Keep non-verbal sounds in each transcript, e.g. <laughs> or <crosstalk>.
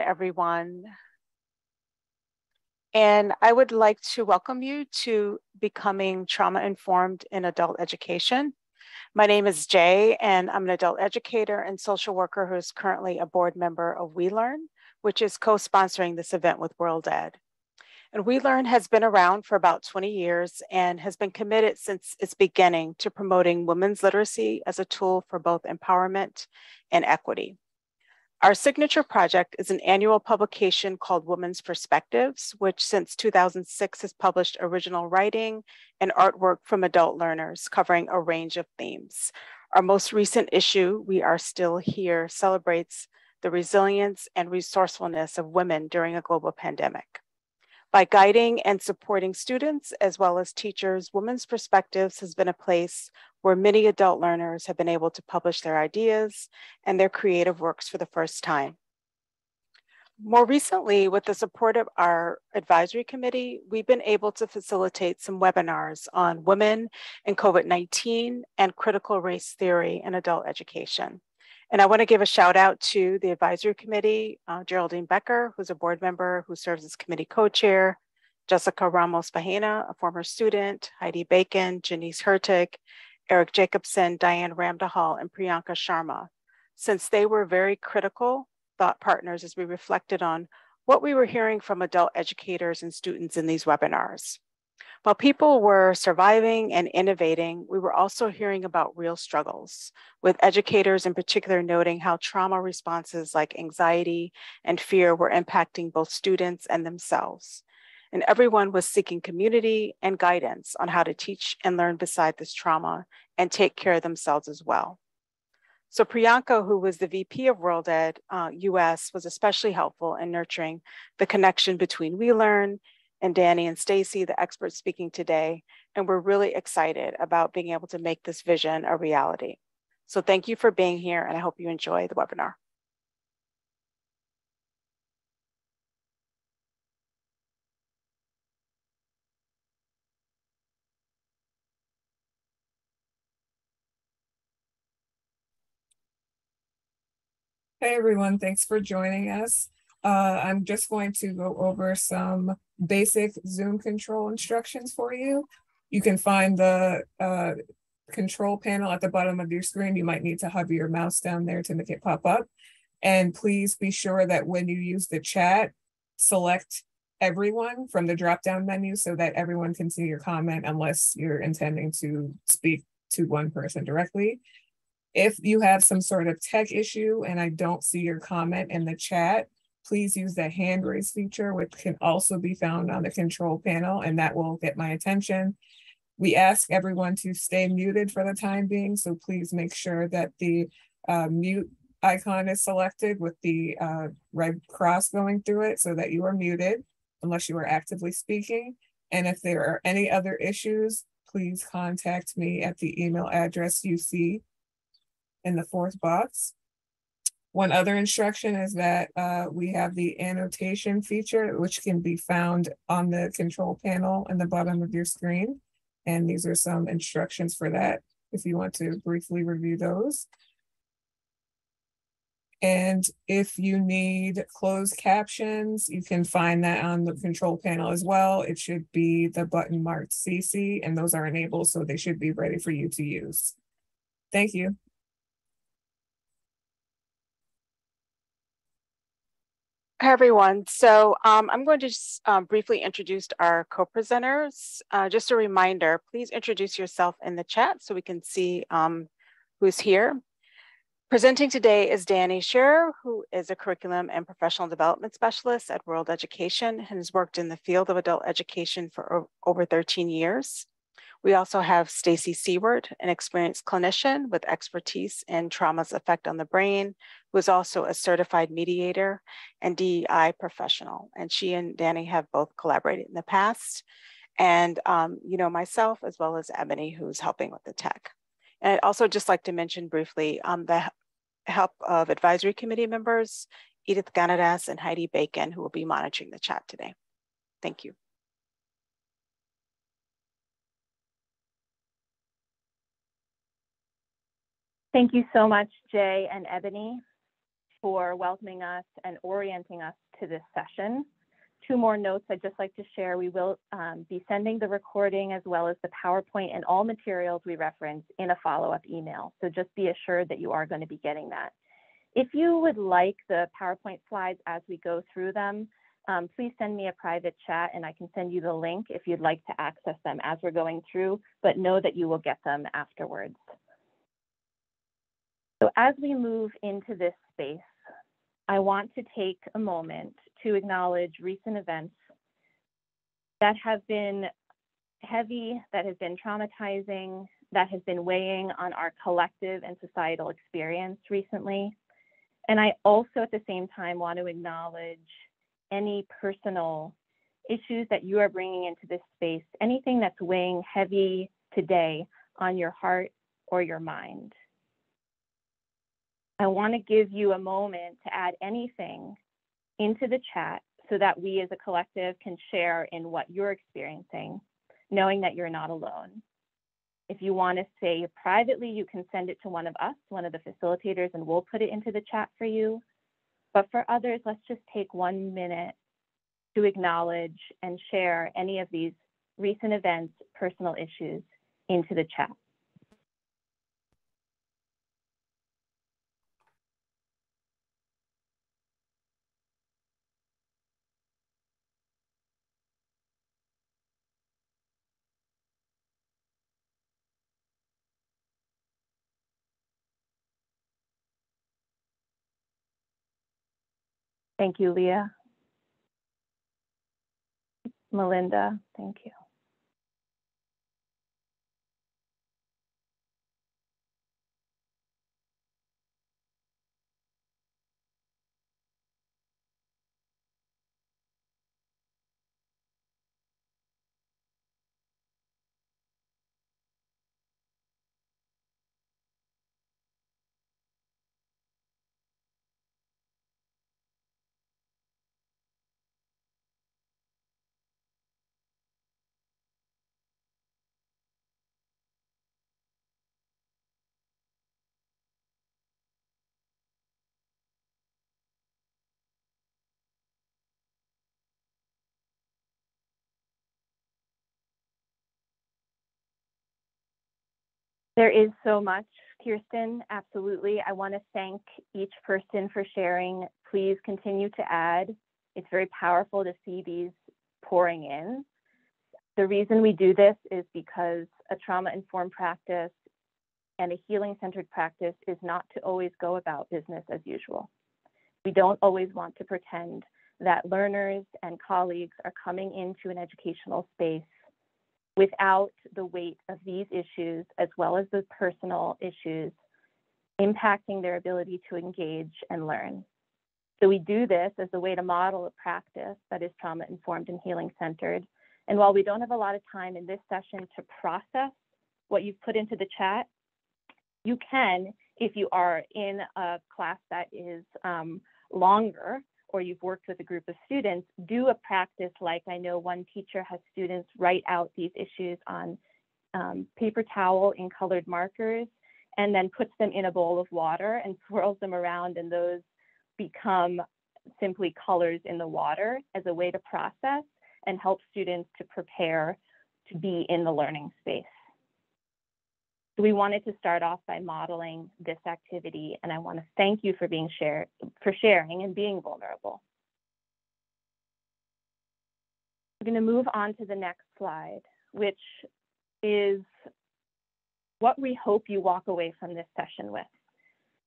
everyone. And I would like to welcome you to Becoming Trauma Informed in Adult Education. My name is Jay, and I'm an adult educator and social worker who is currently a board member of WeLearn, which is co-sponsoring this event with World Ed. And WeLearn has been around for about 20 years and has been committed since its beginning to promoting women's literacy as a tool for both empowerment and equity. Our signature project is an annual publication called Women's Perspectives, which since 2006 has published original writing and artwork from adult learners covering a range of themes. Our most recent issue, We Are Still Here, celebrates the resilience and resourcefulness of women during a global pandemic. By guiding and supporting students as well as teachers, Women's Perspectives has been a place where many adult learners have been able to publish their ideas and their creative works for the first time. More recently, with the support of our advisory committee, we've been able to facilitate some webinars on women and COVID-19 and critical race theory in adult education. And I want to give a shout out to the advisory committee, uh, Geraldine Becker, who's a board member who serves as committee co-chair, Jessica Ramos Bahena, a former student, Heidi Bacon, Janice Hertig, Eric Jacobson, Diane Ramdahal, and Priyanka Sharma, since they were very critical thought partners as we reflected on what we were hearing from adult educators and students in these webinars. While people were surviving and innovating, we were also hearing about real struggles, with educators in particular noting how trauma responses like anxiety and fear were impacting both students and themselves. And everyone was seeking community and guidance on how to teach and learn beside this trauma and take care of themselves as well. So Priyanka, who was the VP of World Ed uh, US, was especially helpful in nurturing the connection between WeLearn and Dani and Stacy, the experts speaking today. And we're really excited about being able to make this vision a reality. So thank you for being here and I hope you enjoy the webinar. Hey everyone, thanks for joining us. Uh, I'm just going to go over some basic Zoom control instructions for you. You can find the uh, control panel at the bottom of your screen. You might need to hover your mouse down there to make it pop up. And please be sure that when you use the chat, select everyone from the drop-down menu so that everyone can see your comment unless you're intending to speak to one person directly. If you have some sort of tech issue and I don't see your comment in the chat, please use the hand raise feature, which can also be found on the control panel, and that will get my attention. We ask everyone to stay muted for the time being, so please make sure that the uh, mute icon is selected with the uh, red cross going through it so that you are muted unless you are actively speaking. And if there are any other issues, please contact me at the email address you see in the fourth box. One other instruction is that uh, we have the annotation feature, which can be found on the control panel in the bottom of your screen. And these are some instructions for that if you want to briefly review those. And if you need closed captions, you can find that on the control panel as well. It should be the button marked CC and those are enabled, so they should be ready for you to use. Thank you. Hi, everyone. So um, I'm going to just um, briefly introduce our co-presenters. Uh, just a reminder, please introduce yourself in the chat so we can see um, who's here. Presenting today is Dani Scherer, who is a curriculum and professional development specialist at World Education and has worked in the field of adult education for over 13 years. We also have Stacy Seward, an experienced clinician with expertise in trauma's effect on the brain, who is also a certified mediator and DEI professional. And she and Dani have both collaborated in the past. And, um, you know, myself, as well as Ebony, who's helping with the tech. And I'd also just like to mention briefly um, the help of advisory committee members, Edith Ganadas and Heidi Bacon, who will be monitoring the chat today. Thank you. Thank you so much, Jay and Ebony. For welcoming us and orienting us to this session. Two more notes I'd just like to share. We will um, be sending the recording as well as the PowerPoint and all materials we reference in a follow-up email. So just be assured that you are going to be getting that. If you would like the PowerPoint slides as we go through them, um, please send me a private chat and I can send you the link if you'd like to access them as we're going through, but know that you will get them afterwards. So as we move into this space, I want to take a moment to acknowledge recent events that have been heavy, that have been traumatizing, that has been weighing on our collective and societal experience recently. And I also at the same time want to acknowledge any personal issues that you are bringing into this space, anything that's weighing heavy today on your heart or your mind. I want to give you a moment to add anything into the chat so that we as a collective can share in what you're experiencing, knowing that you're not alone. If you want to say privately, you can send it to one of us, one of the facilitators, and we'll put it into the chat for you. But for others, let's just take one minute to acknowledge and share any of these recent events, personal issues into the chat. Thank you, Leah. Melinda, thank you. There is so much, Kirsten, absolutely. I want to thank each person for sharing. Please continue to add. It's very powerful to see these pouring in. The reason we do this is because a trauma-informed practice and a healing-centered practice is not to always go about business as usual. We don't always want to pretend that learners and colleagues are coming into an educational space without the weight of these issues, as well as the personal issues impacting their ability to engage and learn. So we do this as a way to model a practice that is trauma informed and healing centered. And while we don't have a lot of time in this session to process what you've put into the chat, you can, if you are in a class that is um, longer, or you've worked with a group of students, do a practice like I know one teacher has students write out these issues on um, paper towel in colored markers and then puts them in a bowl of water and <laughs> swirls them around and those become simply colors in the water as a way to process and help students to prepare to be in the learning space. So we wanted to start off by modeling this activity, and I want to thank you for being share, for sharing and being vulnerable. We're going to move on to the next slide, which is what we hope you walk away from this session with.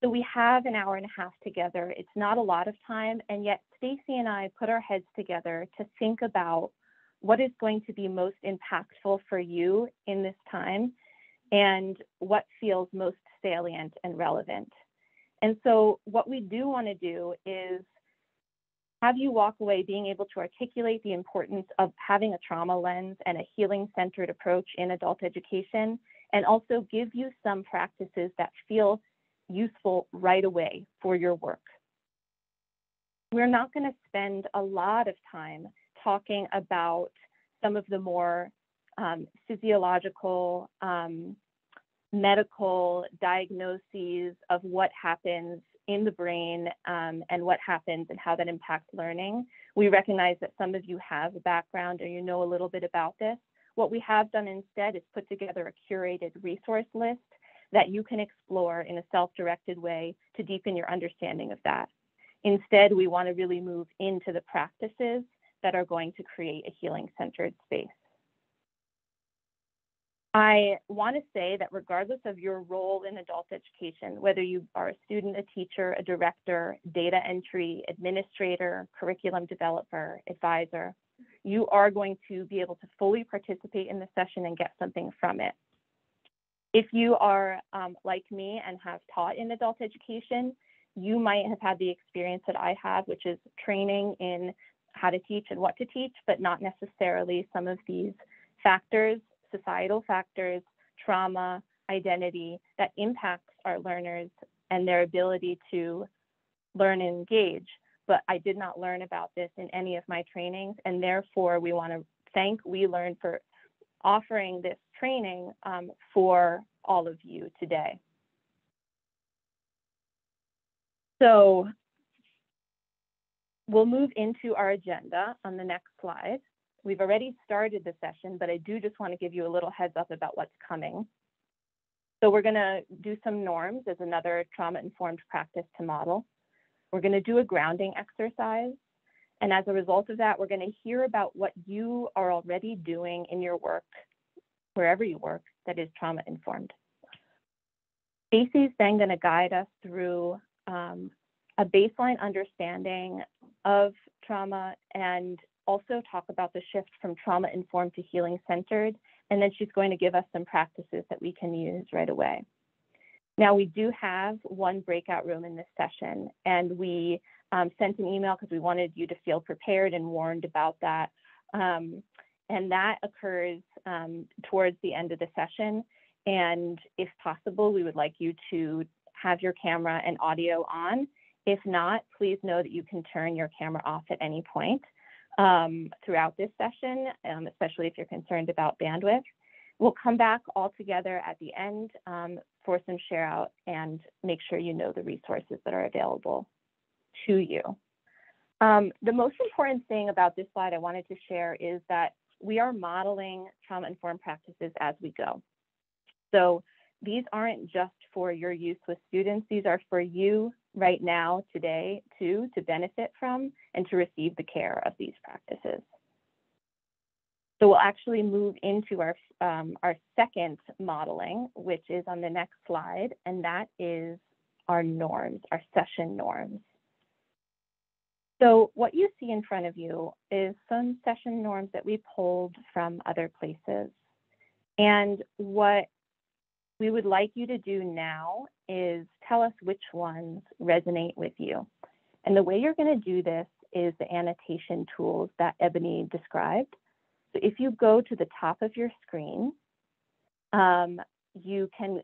So we have an hour and a half together. It's not a lot of time, and yet Stacy and I put our heads together to think about what is going to be most impactful for you in this time and what feels most salient and relevant. And so, what we do want to do is have you walk away being able to articulate the importance of having a trauma lens and a healing centered approach in adult education, and also give you some practices that feel useful right away for your work. We're not going to spend a lot of time talking about some of the more um, physiological um, medical diagnoses of what happens in the brain um, and what happens and how that impacts learning. We recognize that some of you have a background or you know a little bit about this. What we have done instead is put together a curated resource list that you can explore in a self-directed way to deepen your understanding of that. Instead, we want to really move into the practices that are going to create a healing centered space. I want to say that regardless of your role in adult education, whether you are a student, a teacher, a director, data entry, administrator, curriculum developer, advisor, you are going to be able to fully participate in the session and get something from it. If you are um, like me and have taught in adult education, you might have had the experience that I have, which is training in how to teach and what to teach, but not necessarily some of these factors societal factors, trauma, identity that impacts our learners and their ability to learn and engage. But I did not learn about this in any of my trainings, and therefore we want to thank We Learn for offering this training um, for all of you today. So we'll move into our agenda on the next slide. We've already started the session, but I do just want to give you a little heads up about what's coming. So we're going to do some norms as another trauma-informed practice to model. We're going to do a grounding exercise. And as a result of that, we're going to hear about what you are already doing in your work, wherever you work, that is trauma-informed. Stacy's then going to guide us through um, a baseline understanding of trauma and also talk about the shift from trauma informed to healing centered. And then she's going to give us some practices that we can use right away. Now, we do have one breakout room in this session, and we um, sent an email because we wanted you to feel prepared and warned about that. Um, and that occurs um, towards the end of the session. And if possible, we would like you to have your camera and audio on. If not, please know that you can turn your camera off at any point um, throughout this session, um, especially if you're concerned about bandwidth. We'll come back all together at the end um, for some share out and make sure you know the resources that are available to you. Um, the most important thing about this slide I wanted to share is that we are modeling trauma-informed practices as we go. So these aren't just for your use with students, these are for you right now, today, too, to benefit from and to receive the care of these practices. So we'll actually move into our, um, our second modeling, which is on the next slide, and that is our norms, our session norms. So what you see in front of you is some session norms that we pulled from other places. And what we would like you to do now is tell us which ones resonate with you. And the way you're going to do this is the annotation tools that Ebony described. So if you go to the top of your screen, um, you can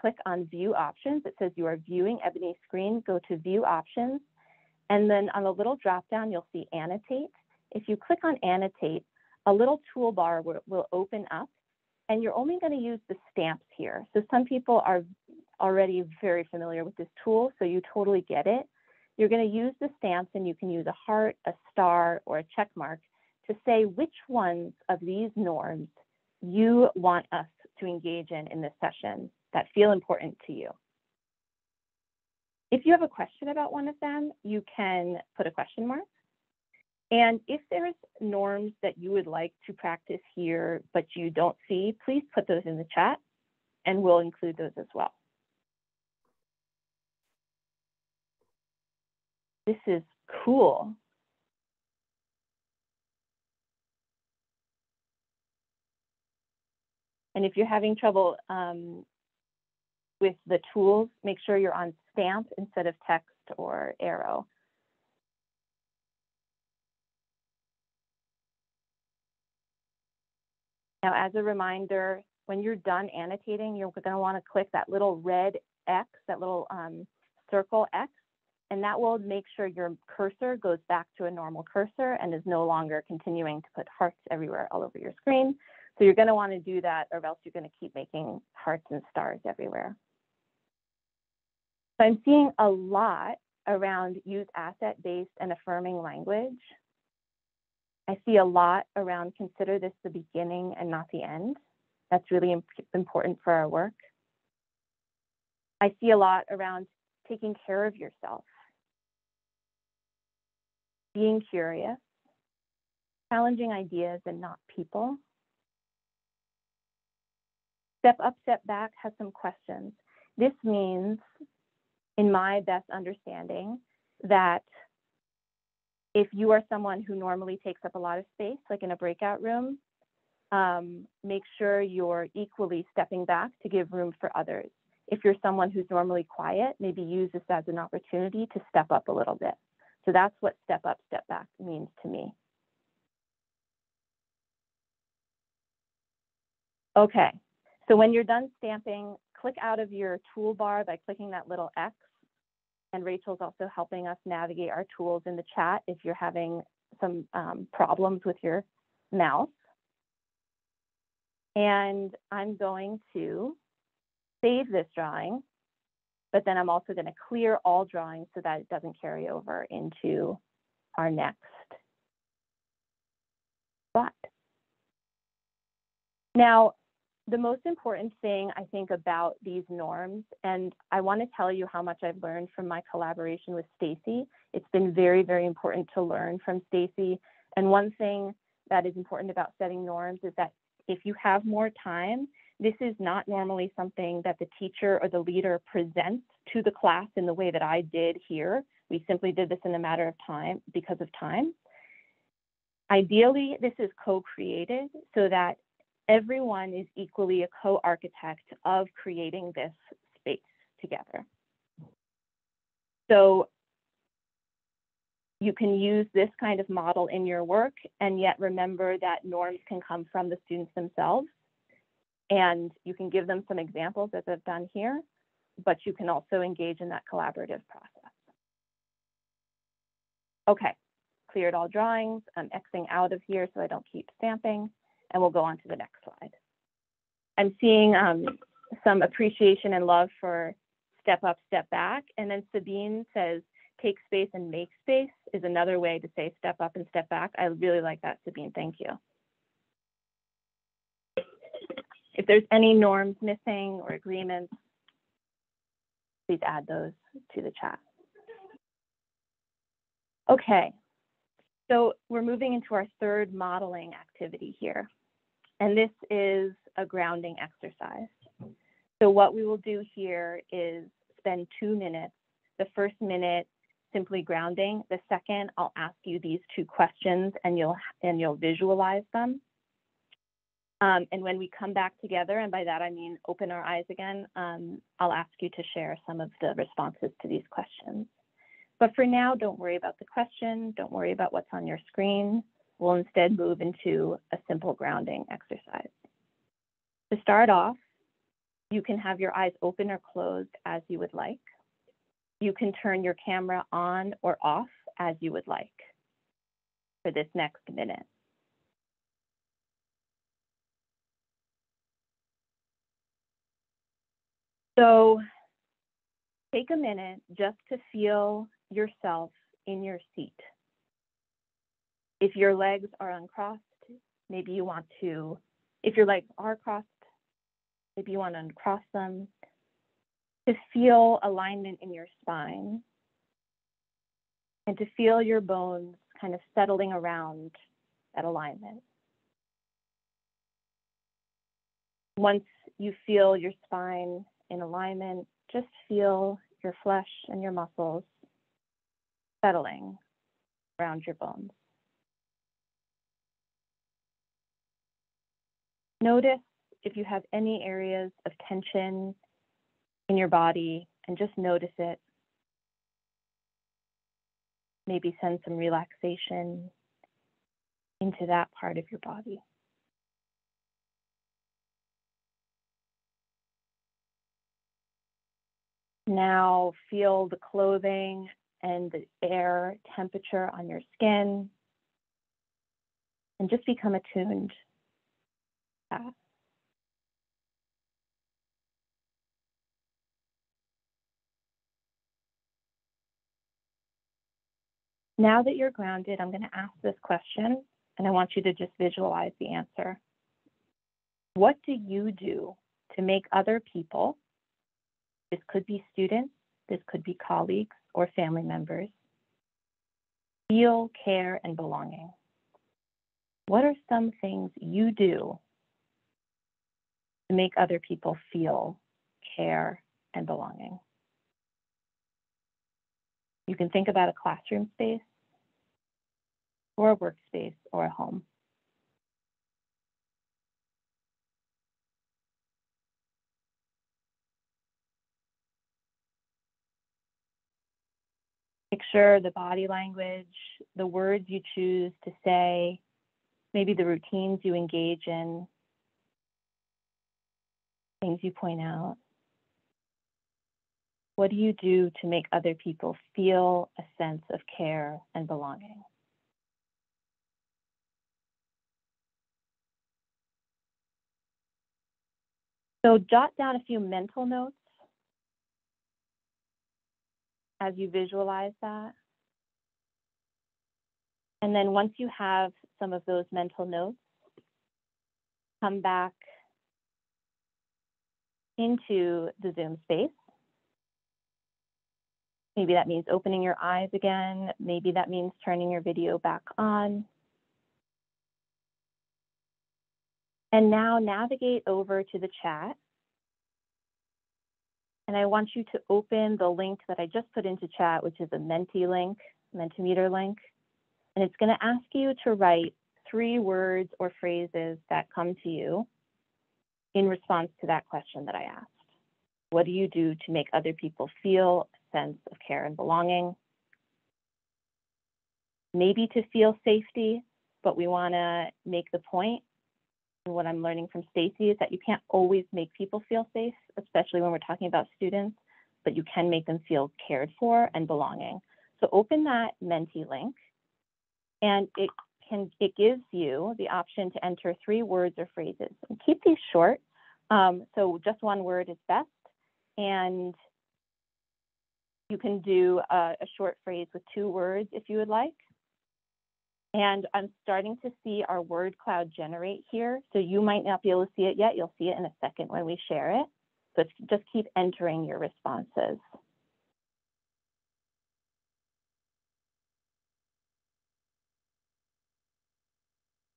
click on view options. It says you are viewing Ebony's screen. Go to view options. And then on the little drop down, you'll see annotate. If you click on annotate, a little toolbar will, will open up and you're only going to use the stamps here. So some people are already very familiar with this tool, so you totally get it. You're going to use the stamps and you can use a heart, a star, or a check mark to say which ones of these norms you want us to engage in in this session that feel important to you. If you have a question about one of them, you can put a question mark and if there's norms that you would like to practice here, but you don't see, please put those in the chat and we'll include those as well. This is cool. And if you're having trouble um, with the tools, make sure you're on stamp instead of text or arrow. Now, as a reminder, when you're done annotating, you're going to want to click that little red X, that little um, circle X, and that will make sure your cursor goes back to a normal cursor and is no longer continuing to put hearts everywhere all over your screen. So you're going to want to do that or else you're going to keep making hearts and stars everywhere. So I'm seeing a lot around use asset-based and affirming language. I see a lot around consider this the beginning and not the end. That's really imp important for our work. I see a lot around taking care of yourself, being curious, challenging ideas and not people. Step up, step back has some questions. This means, in my best understanding, that if you are someone who normally takes up a lot of space, like in a breakout room, um, make sure you're equally stepping back to give room for others. If you're someone who's normally quiet, maybe use this as an opportunity to step up a little bit. So that's what step up, step back means to me. Okay, so when you're done stamping, click out of your toolbar by clicking that little X. And Rachel's also helping us navigate our tools in the chat if you're having some um, problems with your mouse. And I'm going to save this drawing, but then I'm also going to clear all drawings so that it doesn't carry over into our next slide. Now, the most important thing I think about these norms, and I want to tell you how much I've learned from my collaboration with Stacy. It's been very, very important to learn from Stacy. And one thing that is important about setting norms is that if you have more time, this is not normally something that the teacher or the leader presents to the class in the way that I did here. We simply did this in a matter of time because of time. Ideally, this is co-created so that everyone is equally a co-architect of creating this space together. So you can use this kind of model in your work and yet remember that norms can come from the students themselves. And you can give them some examples as I've done here, but you can also engage in that collaborative process. Okay, cleared all drawings. I'm Xing out of here so I don't keep stamping and we'll go on to the next slide. I'm seeing um, some appreciation and love for step up, step back. And then Sabine says, take space and make space is another way to say step up and step back. I really like that, Sabine. Thank you. If there's any norms missing or agreements, please add those to the chat. Okay, so we're moving into our third modeling activity here. And this is a grounding exercise. So what we will do here is spend two minutes. The first minute simply grounding. The second, I'll ask you these two questions and you'll and you'll visualize them. Um, and when we come back together, and by that I mean open our eyes again, um, I'll ask you to share some of the responses to these questions. But for now, don't worry about the question. Don't worry about what's on your screen. We'll instead move into a simple grounding exercise. To start off, you can have your eyes open or closed as you would like. You can turn your camera on or off as you would like for this next minute. So take a minute just to feel yourself in your seat. If your legs are uncrossed, maybe you want to, if your legs are crossed, maybe you want to uncross them, to feel alignment in your spine and to feel your bones kind of settling around that alignment. Once you feel your spine in alignment, just feel your flesh and your muscles settling around your bones. Notice if you have any areas of tension in your body and just notice it. Maybe send some relaxation into that part of your body. Now feel the clothing and the air temperature on your skin and just become attuned now that you're grounded, I'm going to ask this question and I want you to just visualize the answer. What do you do to make other people, this could be students, this could be colleagues or family members, feel care and belonging? What are some things you do to make other people feel care and belonging? You can think about a classroom space or a workspace or a home. Picture the body language, the words you choose to say, maybe the routines you engage in, things you point out. What do you do to make other people feel a sense of care and belonging? So jot down a few mental notes as you visualize that. And then once you have some of those mental notes, come back into the Zoom space Maybe that means opening your eyes again. Maybe that means turning your video back on. And now navigate over to the chat. And I want you to open the link that I just put into chat, which is a Menti link, Mentimeter link. And it's going to ask you to write three words or phrases that come to you in response to that question that I asked. What do you do to make other people feel a sense of care and belonging. Maybe to feel safety, but we want to make the point. And what I'm learning from Stacy is that you can't always make people feel safe, especially when we're talking about students, but you can make them feel cared for and belonging. So open that Menti link and it can it gives you the option to enter three words or phrases and keep these short. Um, so just one word is best. And you can do a, a short phrase with two words if you would like. And I'm starting to see our word cloud generate here. So you might not be able to see it yet. You'll see it in a second when we share it. So just keep entering your responses.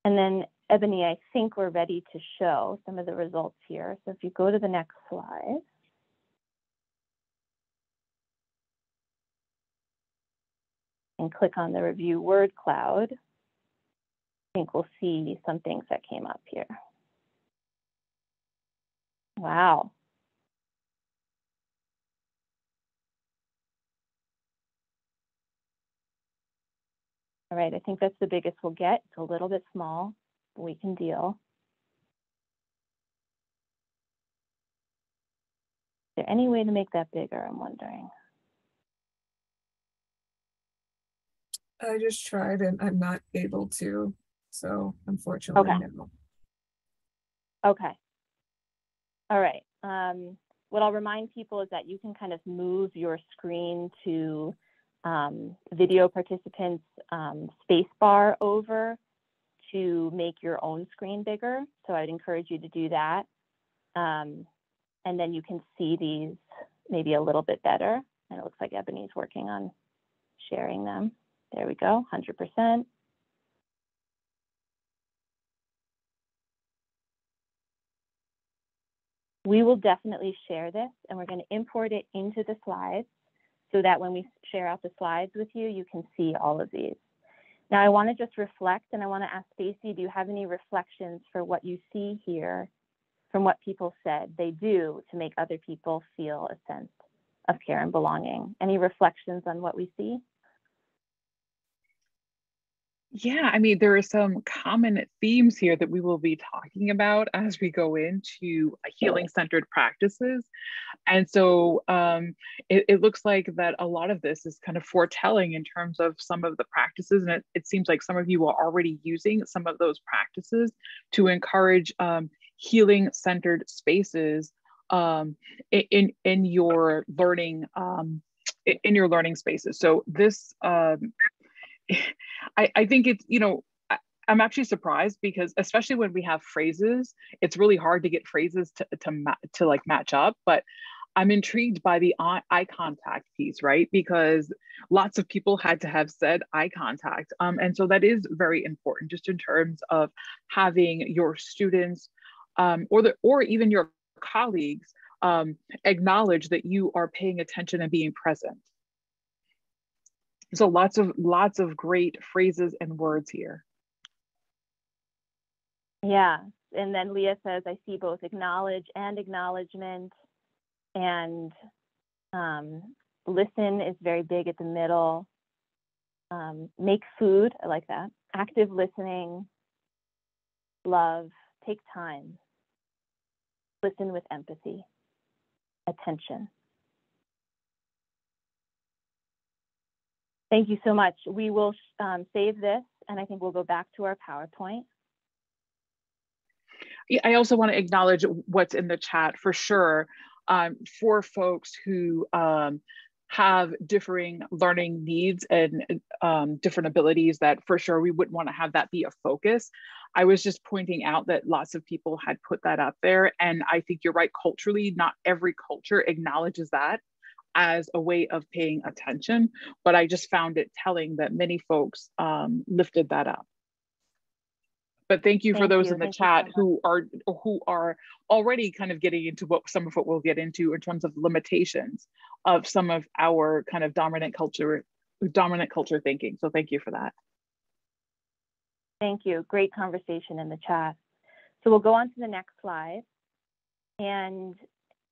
And then Ebony, I think we're ready to show some of the results here. So if you go to the next slide. and click on the review word cloud, I think we'll see some things that came up here. Wow. All right, I think that's the biggest we'll get. It's a little bit small, we can deal. Is there any way to make that bigger, I'm wondering? I just tried and I'm not able to, so unfortunately, Okay. no. Okay. All right. Um, what I'll remind people is that you can kind of move your screen to um, video participants um, spacebar over to make your own screen bigger. So I'd encourage you to do that. Um, and then you can see these maybe a little bit better. And it looks like Ebony's working on sharing them. There we go, 100%. We will definitely share this and we're going to import it into the slides so that when we share out the slides with you, you can see all of these. Now I want to just reflect and I want to ask Stacy, do you have any reflections for what you see here from what people said they do to make other people feel a sense of care and belonging? Any reflections on what we see? Yeah, I mean, there are some common themes here that we will be talking about as we go into healing centered practices. And so um, it, it, looks like that a lot of this is kind of foretelling in terms of some of the practices. And it, it seems like some of you are already using some of those practices to encourage um, healing centered spaces um, in, in your learning um, in your learning spaces. So this um, I, I think it's, you know, I, I'm actually surprised because especially when we have phrases, it's really hard to get phrases to, to, ma- to like match up. But I'm intrigued by the eye, contact piece, right? Because lots of people had to have said eye contact. Um, and so that is very important just in terms of having your students um, or, the, or even your colleagues um, acknowledge that you are paying attention and being present. So lots of lots of great phrases and words here. Yeah, and then Leah says, I see both acknowledge and acknowledgement, and um, listen is very big at the middle. Um, make food, I like that. Active listening, love, take time, listen with empathy, attention. Thank you so much. We will um, save this and I think we'll go back to our PowerPoint. I also want to acknowledge what's in the chat for sure um, for folks who um, have differing learning needs and um, different abilities that for sure we wouldn't want to have that be a focus. I was just pointing out that lots of people had put that up there. And I think you're right, culturally, not every culture acknowledges that as a way of paying attention. But I just found it telling that many folks um, lifted that up. But thank you thank for those you. in the thank chat so who are who are already kind of getting into what some of what we'll get into in terms of limitations of some of our kind of dominant culture dominant culture thinking. So thank you for that. Thank you. Great conversation in the chat. So we'll go on to the next slide. And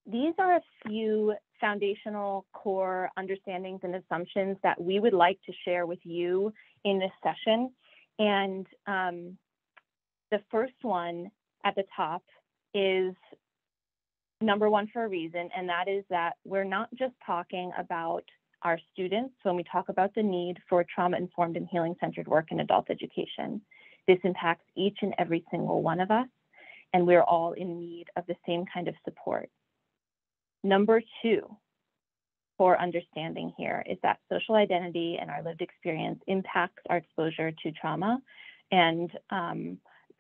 these are a few foundational core understandings and assumptions that we would like to share with you in this session. And um, the first one at the top is number one for a reason, and that is that we're not just talking about our students when we talk about the need for trauma informed and healing centered work in adult education. This impacts each and every single one of us, and we're all in need of the same kind of support. Number two, for understanding here is that social identity and our lived experience impacts our exposure to trauma. And um,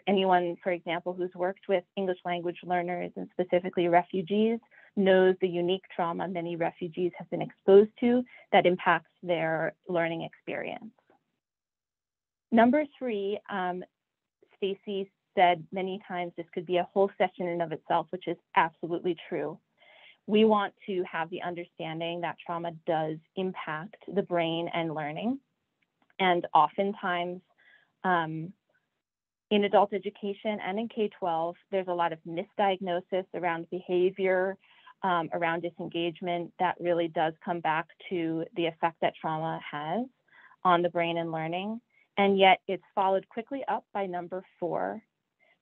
anyone, for example, who's worked with English language learners and specifically refugees knows the unique trauma many refugees have been exposed to that impacts their learning experience. Number three, um, Stacy said many times this could be a whole session in of itself, which is absolutely true. We want to have the understanding that trauma does impact the brain and learning. And oftentimes, um, in adult education and in K-12, there's a lot of misdiagnosis around behavior, um, around disengagement that really does come back to the effect that trauma has on the brain and learning. And yet it's followed quickly up by number four,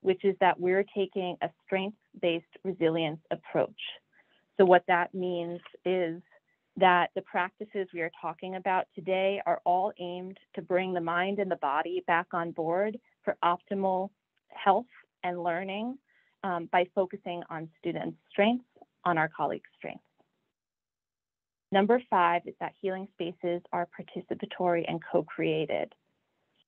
which is that we're taking a strength-based resilience approach. So what that means is that the practices we are talking about today are all aimed to bring the mind and the body back on board for optimal health and learning um, by focusing on students' strengths, on our colleagues' strengths. Number five is that healing spaces are participatory and co-created.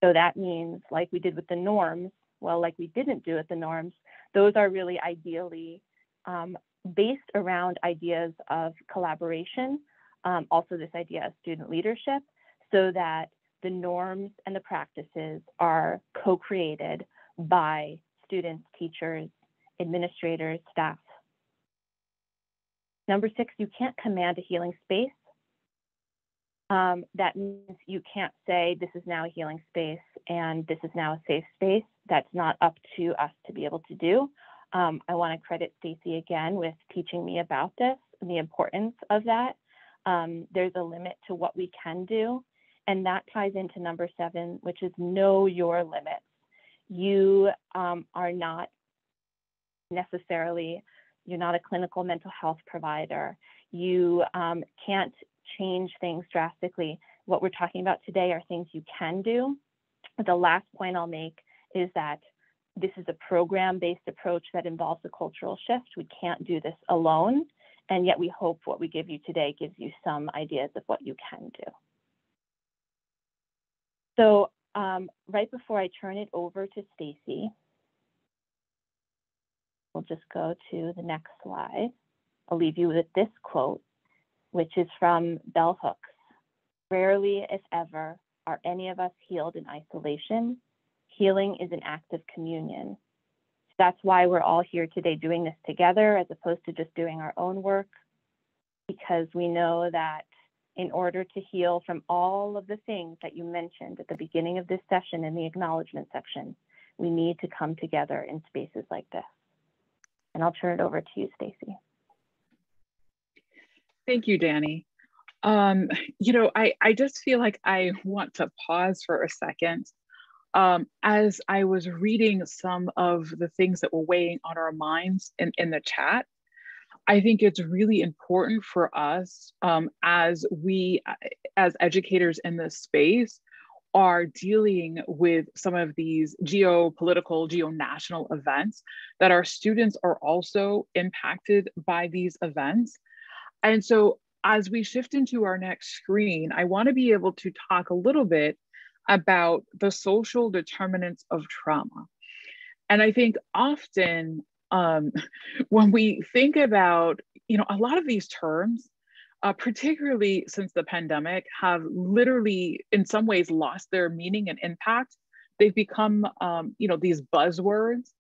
So that means, like we did with the norms, well, like we didn't do with the norms, those are really ideally um, based around ideas of collaboration, um, also this idea of student leadership, so that the norms and the practices are co-created by students, teachers, administrators, staff. Number six, you can't command a healing space. Um, that means you can't say this is now a healing space and this is now a safe space. That's not up to us to be able to do. Um, I want to credit Stacy again with teaching me about this and the importance of that. Um, there's a limit to what we can do and that ties into number seven, which is know your limits. You um, are not necessarily, you're not a clinical mental health provider. You um, can't change things drastically. What we're talking about today are things you can do. The last point I'll make is that this is a program-based approach that involves a cultural shift. We can't do this alone, and yet we hope what we give you today gives you some ideas of what you can do. So um, right before I turn it over to Stacy, we'll just go to the next slide. I'll leave you with this quote, which is from Bell Hooks. Rarely, if ever, are any of us healed in isolation. Healing is an act of communion. That's why we're all here today doing this together as opposed to just doing our own work, because we know that in order to heal from all of the things that you mentioned at the beginning of this session in the acknowledgement section, we need to come together in spaces like this. And I'll turn it over to you, Stacy. Thank you, Dani. Um, you know, I, I just feel like I want to pause for a second. Um, as I was reading some of the things that were weighing on our minds in, in the chat, I think it's really important for us um, as we, as educators in this space, are dealing with some of these geopolitical, geonational events, that our students are also impacted by these events. And so as we shift into our next screen, I want to be able to talk a little bit about the social determinants of trauma. And I think often um, <laughs> when we think about, you know, a lot of these terms, uh, particularly since the pandemic, have literally in some ways lost their meaning and impact. They've become, um, you know, these buzzwords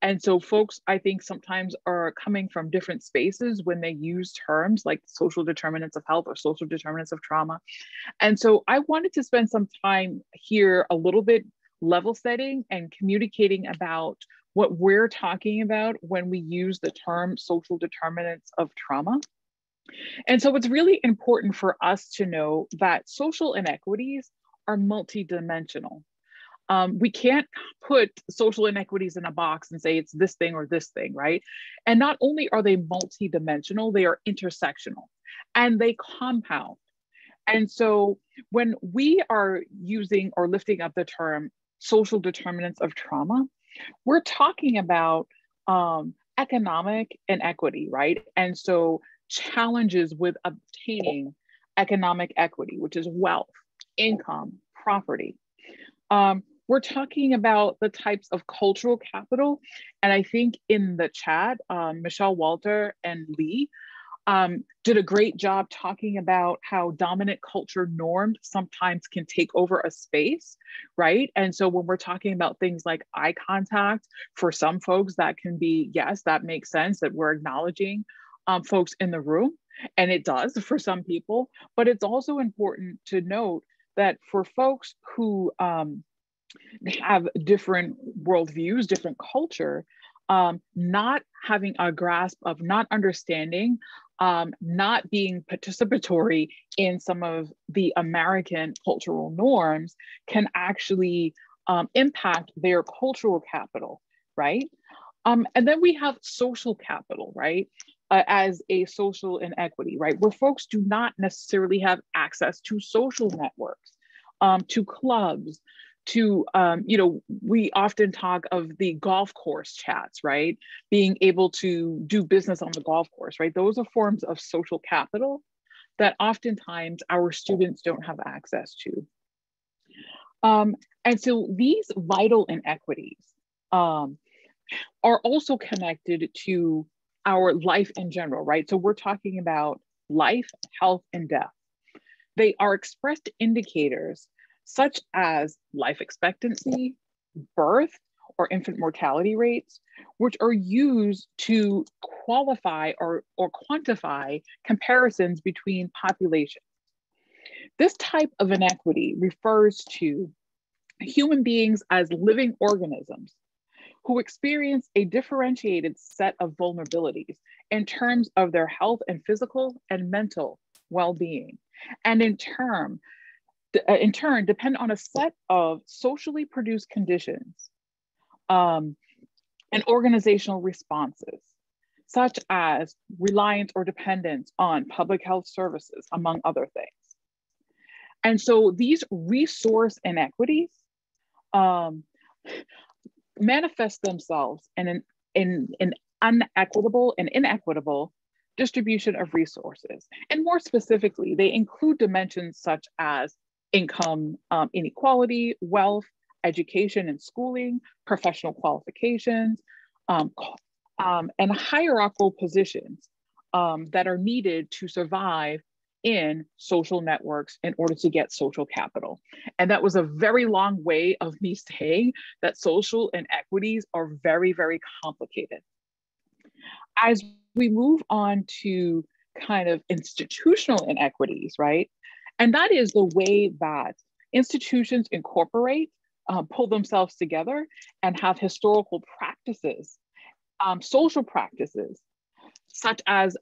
and so folks, I think sometimes are coming from different spaces when they use terms like social determinants of health or social determinants of trauma. And so I wanted to spend some time here a little bit level setting and communicating about what we're talking about when we use the term social determinants of trauma. And so it's really important for us to know that social inequities are multidimensional um, we can't put social inequities in a box and say it's this thing or this thing, right? And not only are they multidimensional, they are intersectional and they compound. And so when we are using or lifting up the term social determinants of trauma, we're talking about um, economic inequity, right? And so challenges with obtaining economic equity, which is wealth, income, property. Um, we're talking about the types of cultural capital. And I think in the chat, um, Michelle Walter and Lee um, did a great job talking about how dominant culture norms sometimes can take over a space, right? And so when we're talking about things like eye contact, for some folks, that can be, yes, that makes sense that we're acknowledging um, folks in the room. And it does for some people, but it's also important to note that for folks who um, have different worldviews, different culture, um, not having a grasp of not understanding, um, not being participatory in some of the American cultural norms can actually um, impact their cultural capital, right? Um, and then we have social capital, right? Uh, as a social inequity, right? Where folks do not necessarily have access to social networks, um, to clubs, to um, you know we often talk of the golf course chats right? Being able to do business on the golf course right? Those are forms of social capital that oftentimes our students don't have access to. Um, and so these vital inequities um, are also connected to our life in general right? So we're talking about life health and death. They are expressed indicators such as life expectancy, birth, or infant mortality rates, which are used to qualify or, or quantify comparisons between populations. This type of inequity refers to human beings as living organisms who experience a differentiated set of vulnerabilities in terms of their health and physical and mental well-being. And in turn, in turn depend on a set of socially produced conditions um, and organizational responses, such as reliance or dependence on public health services, among other things. And so these resource inequities um, manifest themselves in an, in an unequitable and inequitable distribution of resources. And more specifically, they include dimensions such as income um, inequality, wealth, education and schooling, professional qualifications, um, um, and hierarchical positions um, that are needed to survive in social networks in order to get social capital. And that was a very long way of me <laughs> saying that social inequities are very, very complicated. As we move on to kind of institutional inequities, right? And that is the way that institutions incorporate, uh, pull themselves together, and have historical practices, um, social practices, such as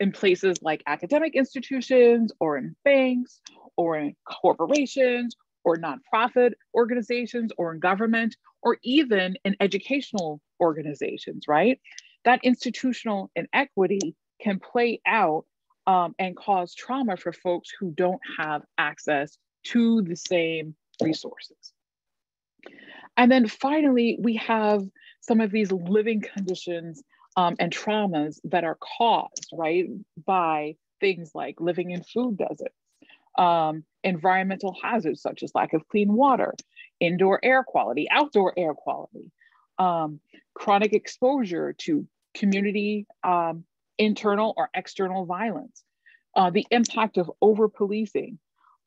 in places like academic institutions or in banks or in corporations or nonprofit organizations or in government or even in educational organizations, right? That institutional inequity can play out um, and cause trauma for folks who don't have access to the same resources. And then finally, we have some of these living conditions um, and traumas that are caused, right, by things like living in food deserts, um, environmental hazards such as lack of clean water, indoor air quality, outdoor air quality, um, chronic exposure to community um, internal or external violence, uh, the impact of over policing,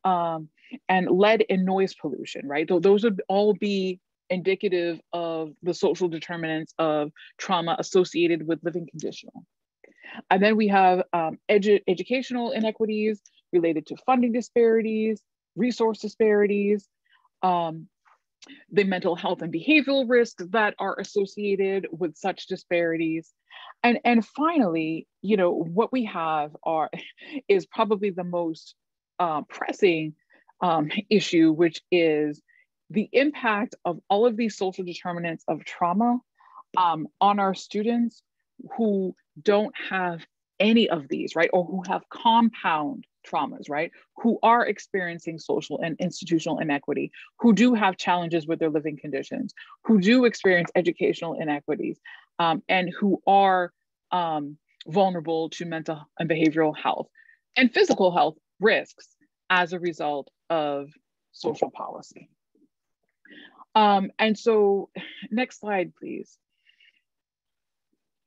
um, and lead and noise pollution, right? Those would all be indicative of the social determinants of trauma associated with living conditional. And then we have um, edu educational inequities related to funding disparities, resource disparities, um, the mental health and behavioral risks that are associated with such disparities. And, and finally, you know, what we have are <laughs> is probably the most uh, pressing um, issue, which is the impact of all of these social determinants of trauma um, on our students who don't have any of these, right? Or who have compound traumas, right? Who are experiencing social and institutional inequity, who do have challenges with their living conditions, who do experience educational inequities, um, and who are um, vulnerable to mental and behavioral health and physical health risks as a result of social policy. Um, and so <sighs> next slide, please.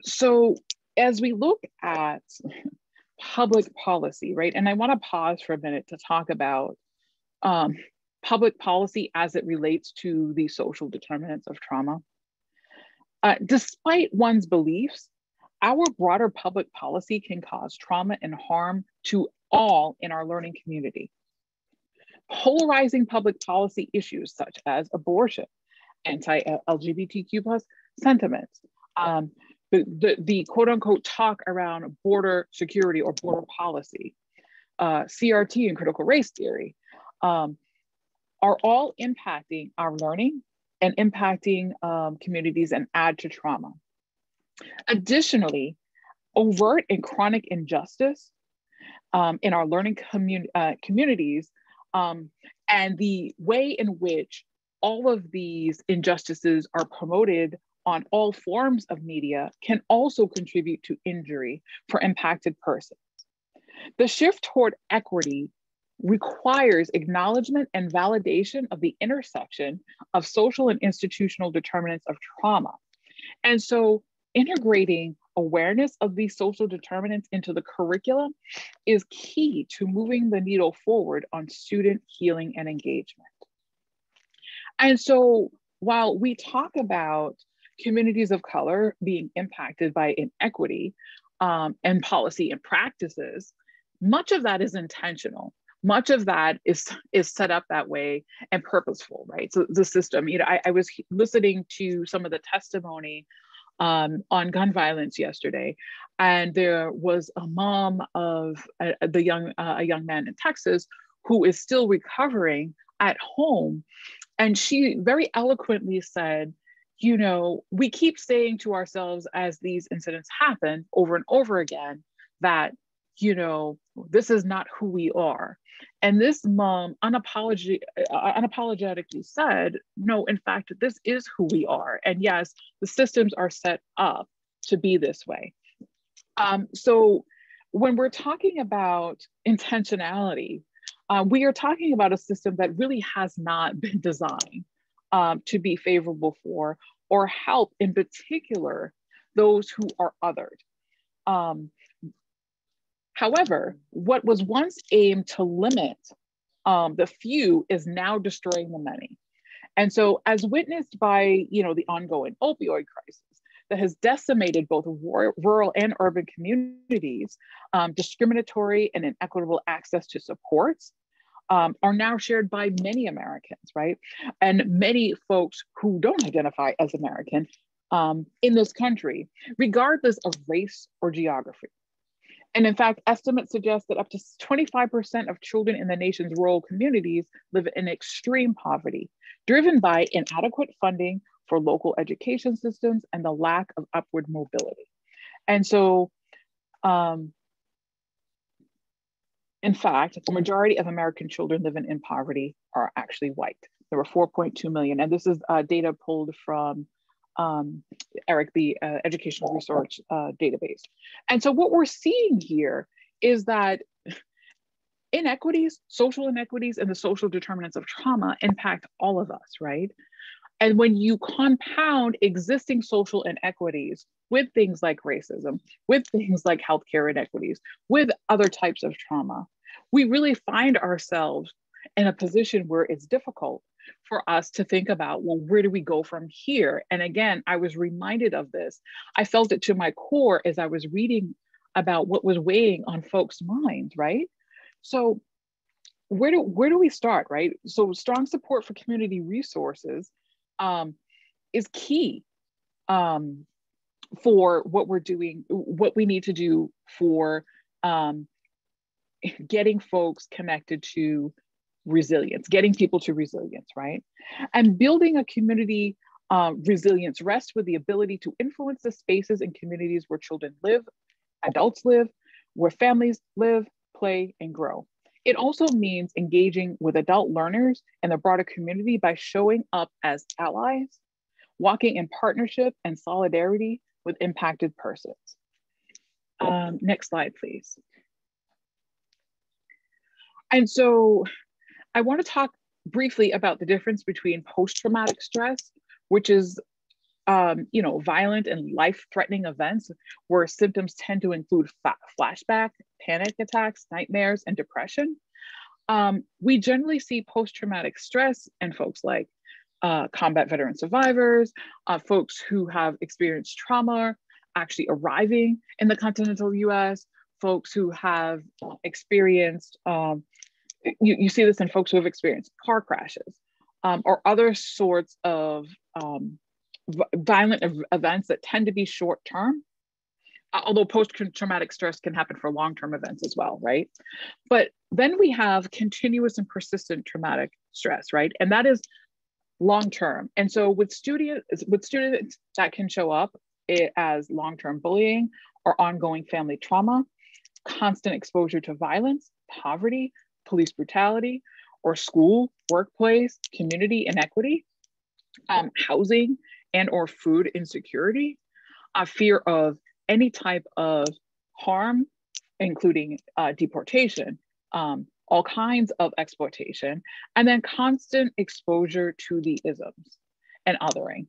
So as we look at public policy, right? And I wanna pause for a minute to talk about um, public policy as it relates to the social determinants of trauma. Uh, despite one's beliefs, our broader public policy can cause trauma and harm to all in our learning community polarizing public policy issues such as abortion, anti-LGBTQ plus sentiments, um, the, the, the, quote unquote talk around border security or border policy, uh, CRT and critical race theory, um, are all impacting our learning and impacting um, communities and add to trauma. Additionally, overt and chronic injustice um, in our learning uh, communities um, and the way in which all of these injustices are promoted on all forms of media can also contribute to injury for impacted persons. The shift toward equity requires acknowledgement and validation of the intersection of social and institutional determinants of trauma. And so integrating awareness of these social determinants into the curriculum is key to moving the needle forward on student healing and engagement. And so while we talk about communities of color being impacted by inequity um, and policy and practices, much of that is intentional. Much of that is, is set up that way and purposeful, right? So the system, you know, I, I was listening to some of the testimony um, on gun violence yesterday, and there was a mom of a, the young uh, a young man in Texas who is still recovering at home, and she very eloquently said, "You know, we keep saying to ourselves as these incidents happen over and over again that." You know, this is not who we are. And this mom uh, unapologetically said, no, in fact, this is who we are. And yes, the systems are set up to be this way. Um, so when we're talking about intentionality, uh, we are talking about a system that really has not been designed um, to be favorable for or help in particular those who are othered. Um, however, what was once aimed to limit um, the few is now destroying the many. And so as witnessed by, you know, the ongoing opioid crisis, that has decimated both rural and urban communities, um, discriminatory and inequitable access to supports um, are now shared by many Americans, right? And many folks who don't identify as American um, in this country, regardless of race or geography. And in fact, estimates suggest that up to 25% of children in the nation's rural communities live in extreme poverty, driven by inadequate funding for local education systems and the lack of upward mobility. And so, um, in fact, the majority of American children living in poverty are actually white. There were 4.2 million, and this is uh, data pulled from um, ERIC, the uh, Educational Research uh, Database. And so what we're seeing here is that inequities, social inequities, and the social determinants of trauma impact all of us, right? And when you compound existing social inequities with things like racism, with things like healthcare inequities, with other types of trauma, we really find ourselves in a position where it's difficult for us to think about, well, where do we go from here? And again, I was reminded of this. I felt it to my core as I was reading about what was weighing on folks' minds, right? So where do where do we start, right? So strong support for community resources um, is key um, for what we're doing, what we need to do for um, <laughs> getting folks connected to resilience, getting people to resilience, right? And building a community uh, resilience rests with the ability to influence the spaces and communities where children live, adults live, where families live, play, and grow. It also means engaging with adult learners and the broader community by showing up as allies, walking in partnership and solidarity with impacted persons. Um, next slide, please. And so I want to talk briefly about the difference between post-traumatic stress, which is um, you know, violent and life-threatening events where symptoms tend to include flashback, panic attacks, nightmares, and depression. Um, we generally see post-traumatic stress in folks like uh, combat veteran survivors, uh, folks who have experienced trauma actually arriving in the continental US, folks who have experienced, um, you, you see this in folks who have experienced car crashes um, or other sorts of um, violent events that tend to be short term although post-traumatic stress can happen for long-term events as well, right? But then we have continuous and persistent traumatic stress, right? And that is long-term. And so with students, with students that can show up as long-term bullying or ongoing family trauma, constant exposure to violence, poverty, police brutality, or school, workplace, community inequity, um, housing and or food insecurity, a fear of any type of harm, including uh, deportation, um, all kinds of exploitation, and then constant exposure to the isms and othering.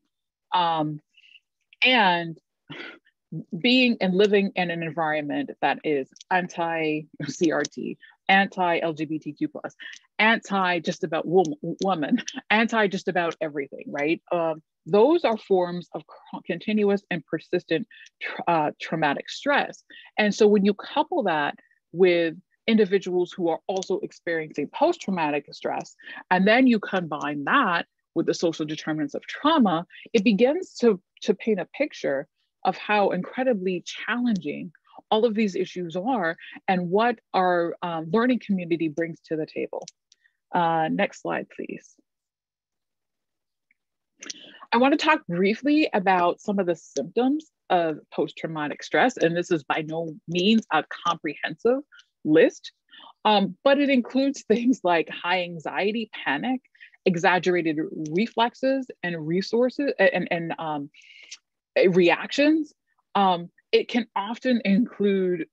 Um, and being and living in an environment that is anti-CRT, anti-LGBTQ plus, anti just about woman, anti just about everything, right? Um, those are forms of continuous and persistent uh, traumatic stress. And so when you couple that with individuals who are also experiencing post-traumatic stress, and then you combine that with the social determinants of trauma, it begins to, to paint a picture of how incredibly challenging all of these issues are and what our um, learning community brings to the table. Uh, next slide, please. I want to talk briefly about some of the symptoms of post-traumatic stress, and this is by no means a comprehensive list, um, but it includes <laughs> things like high anxiety, panic, exaggerated reflexes and resources and, and um, reactions. Um, it can often include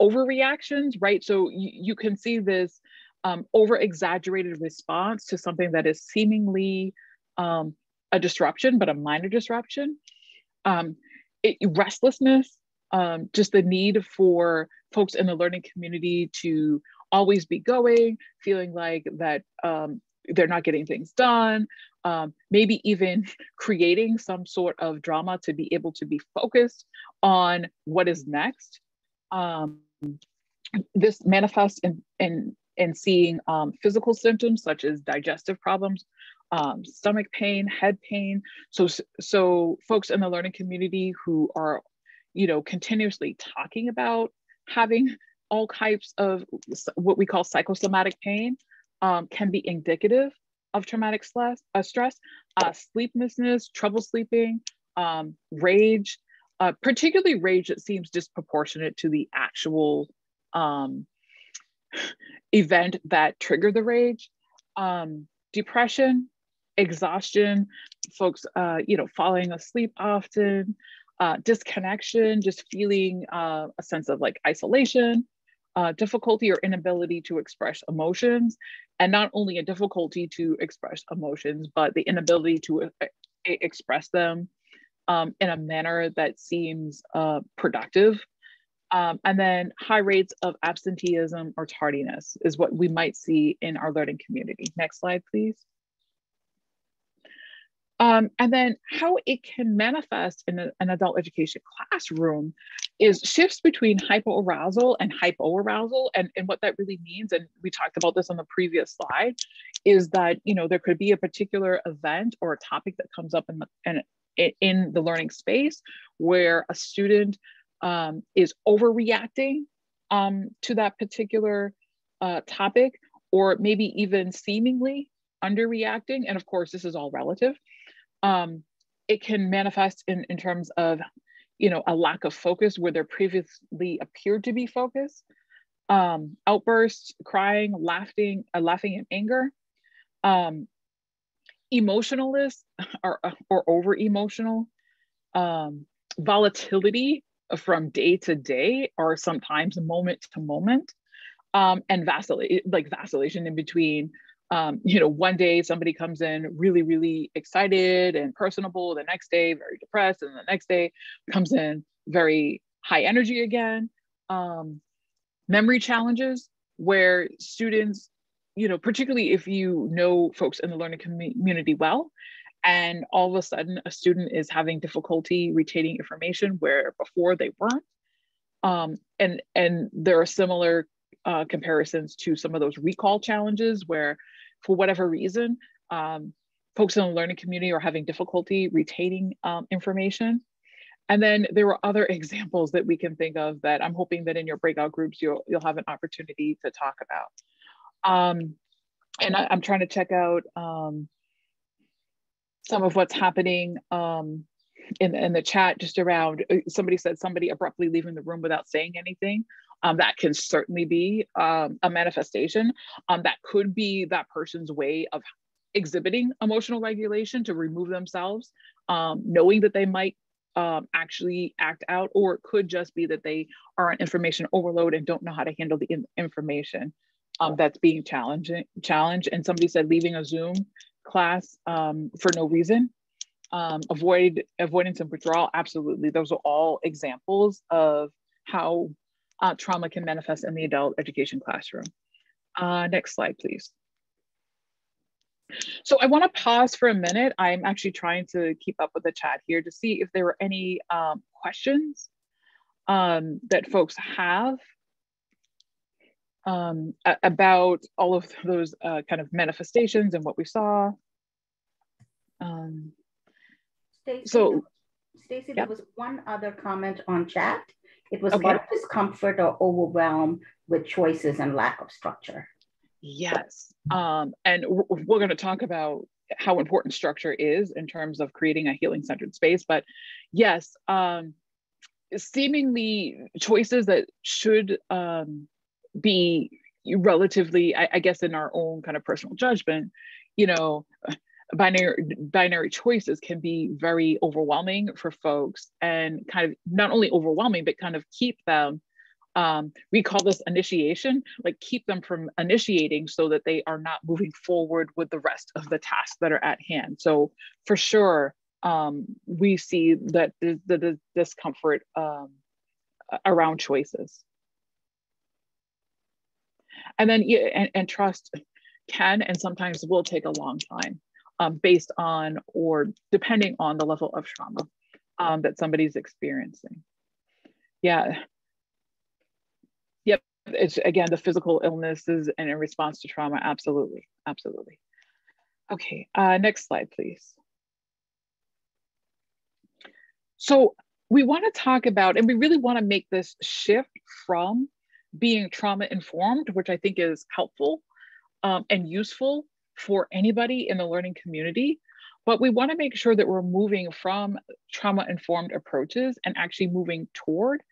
overreactions, right? So you, you can see this um, over exaggerated response to something that is seemingly um, a disruption, but a minor disruption. Um, it, restlessness, um, just the need for folks in the learning community to always be going, feeling like that um, they're not getting things done, um, maybe even <laughs> creating some sort of drama to be able to be focused on what is next. Um, this manifests in, in, in seeing um, physical symptoms such as digestive problems, um, stomach pain, head pain. So, so folks in the learning community who are, you know, continuously talking about having all types of what we call psychosomatic pain um, can be indicative of traumatic stress, uh, stress uh, sleeplessness, trouble sleeping, um, rage, uh, particularly rage that seems disproportionate to the actual um, event that triggered the rage, um, depression, exhaustion, folks, uh, you know, falling asleep often, uh, disconnection, just feeling uh, a sense of like isolation, uh, difficulty or inability to express emotions, and not only a difficulty to express emotions, but the inability to uh, express them um, in a manner that seems uh, productive. Um, and then high rates of absenteeism or tardiness is what we might see in our learning community. Next slide, please. Um, and then how it can manifest in a, an adult education classroom is shifts between hyperarousal and hypoarousal. And, and what that really means, and we talked about this on the previous slide, is that you know there could be a particular event or a topic that comes up in the, in, in the learning space where a student um, is overreacting um, to that particular uh, topic, or maybe even seemingly underreacting. And of course, this is all relative um, it can manifest in, in terms of, you know, a lack of focus where there previously appeared to be focus, um, outbursts, crying, laughing, uh, laughing in anger, um, emotionalness or, or over emotional, um, volatility from day to day or sometimes moment to moment, um, and vacillate like vacillation in between um, <laughs> you know, one day somebody comes in really, really excited and personable, the next day very depressed, and the next day comes in very high energy again. Um, memory challenges where students, you know, particularly if you know folks in the learning community well, and all of a sudden a student is having difficulty retaining information where before they weren't. Um, and, and there are similar uh, comparisons to some of those recall challenges where for whatever reason, um, folks in the learning community are having difficulty retaining um, information. And then there were other <laughs> examples that we can think of that I'm hoping that in your breakout groups, you'll, you'll have an opportunity to talk about. Um, and I, am trying to check out um, some of what's happening um, in, in the chat just around, uh, somebody said somebody abruptly leaving the room without saying anything um, that can certainly be um, a manifestation. Um, that could be that person's way of exhibiting emotional regulation to remove themselves, um, knowing that they might um, actually act out, or it could just be that they are on information overload and don't know how to handle the in information um, that's being challenging, challenged. And somebody said leaving a Zoom class for no reason. avoid avoidance and withdrawal absolutely those are all examples of how uh, trauma can manifest in the adult education classroom. Uh, next slide, please. So I want to pause for a minute. I'm actually trying to keep up with the chat here to see if there were any um, questions um, that folks have um, about all of those uh, kind of manifestations and what we saw. Um, Stacy, so, Stacy, yeah. there was one other comment on chat. It was okay. about discomfort or overwhelm with choices and lack of structure. Yes. Um, and we're going to talk about how important structure is in terms of creating a healing centered space. But yes, um, seemingly choices that should um, be relatively, I, I guess, in our own kind of personal judgment, you know, binary binary choices can be very overwhelming for folks and kind of not only overwhelming but kind of keep them um, we call this initiation, like keep them from initiating so that they are not moving forward with the rest of the tasks that are at hand. So for sure, um, we see that the, the, the discomfort um, around choices. And then and, and, trust can and sometimes will take a long time um, based on or depending on the level of trauma um, that somebody's experiencing. Yeah, Yep. it's again the physical illnesses and in response to trauma. Absolutely. Absolutely. Okay uh, next slide please. So we want to talk about and we really want to make this shift from being trauma informed which i think is helpful um, and useful for anybody in the learning community but we want to make sure that we're moving from trauma informed approaches and actually moving toward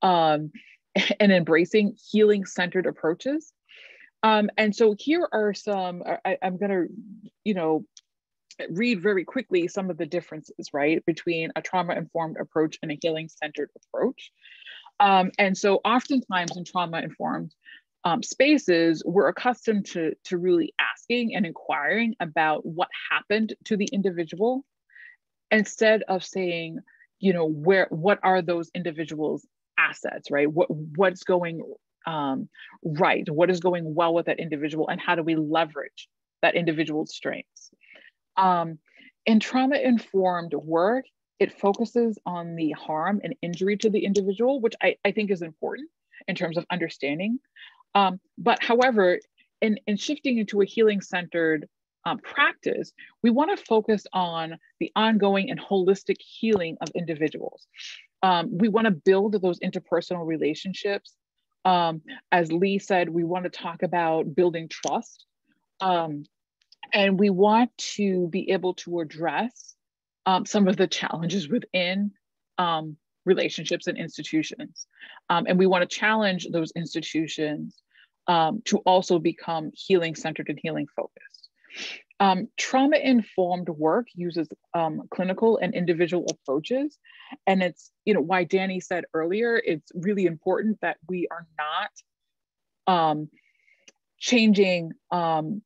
um, <laughs> and embracing healing centered approaches. Um, and so here are some, I, I'm going to, you know, read very quickly some of the differences, right, between a trauma informed approach and a healing centered approach. Um, and so oftentimes in trauma informed um, spaces, we're accustomed to, to really asking and inquiring about what happened to the individual instead of saying, you know, where, what are those individuals assets, right? What what's going um, right? What is going well with that individual, and how do we leverage that individual's strengths? Um, in trauma-informed work, it focuses on the harm and injury to the individual, which I, I think is important in terms of understanding. Um, but however, in, in shifting into a healing-centered um, practice, we want to focus on the ongoing and holistic healing of individuals um, we want to build those interpersonal relationships. Um, as Lee said, we want to talk about building trust. Um, and we want to be able to address um, some of the challenges within um, relationships and institutions. Um, and we want to challenge those institutions to also become healing centered and healing focused. Um, trauma informed work uses um, clinical and individual approaches. And it's, you know, why Dani said earlier, it's really important that we are not um, changing um,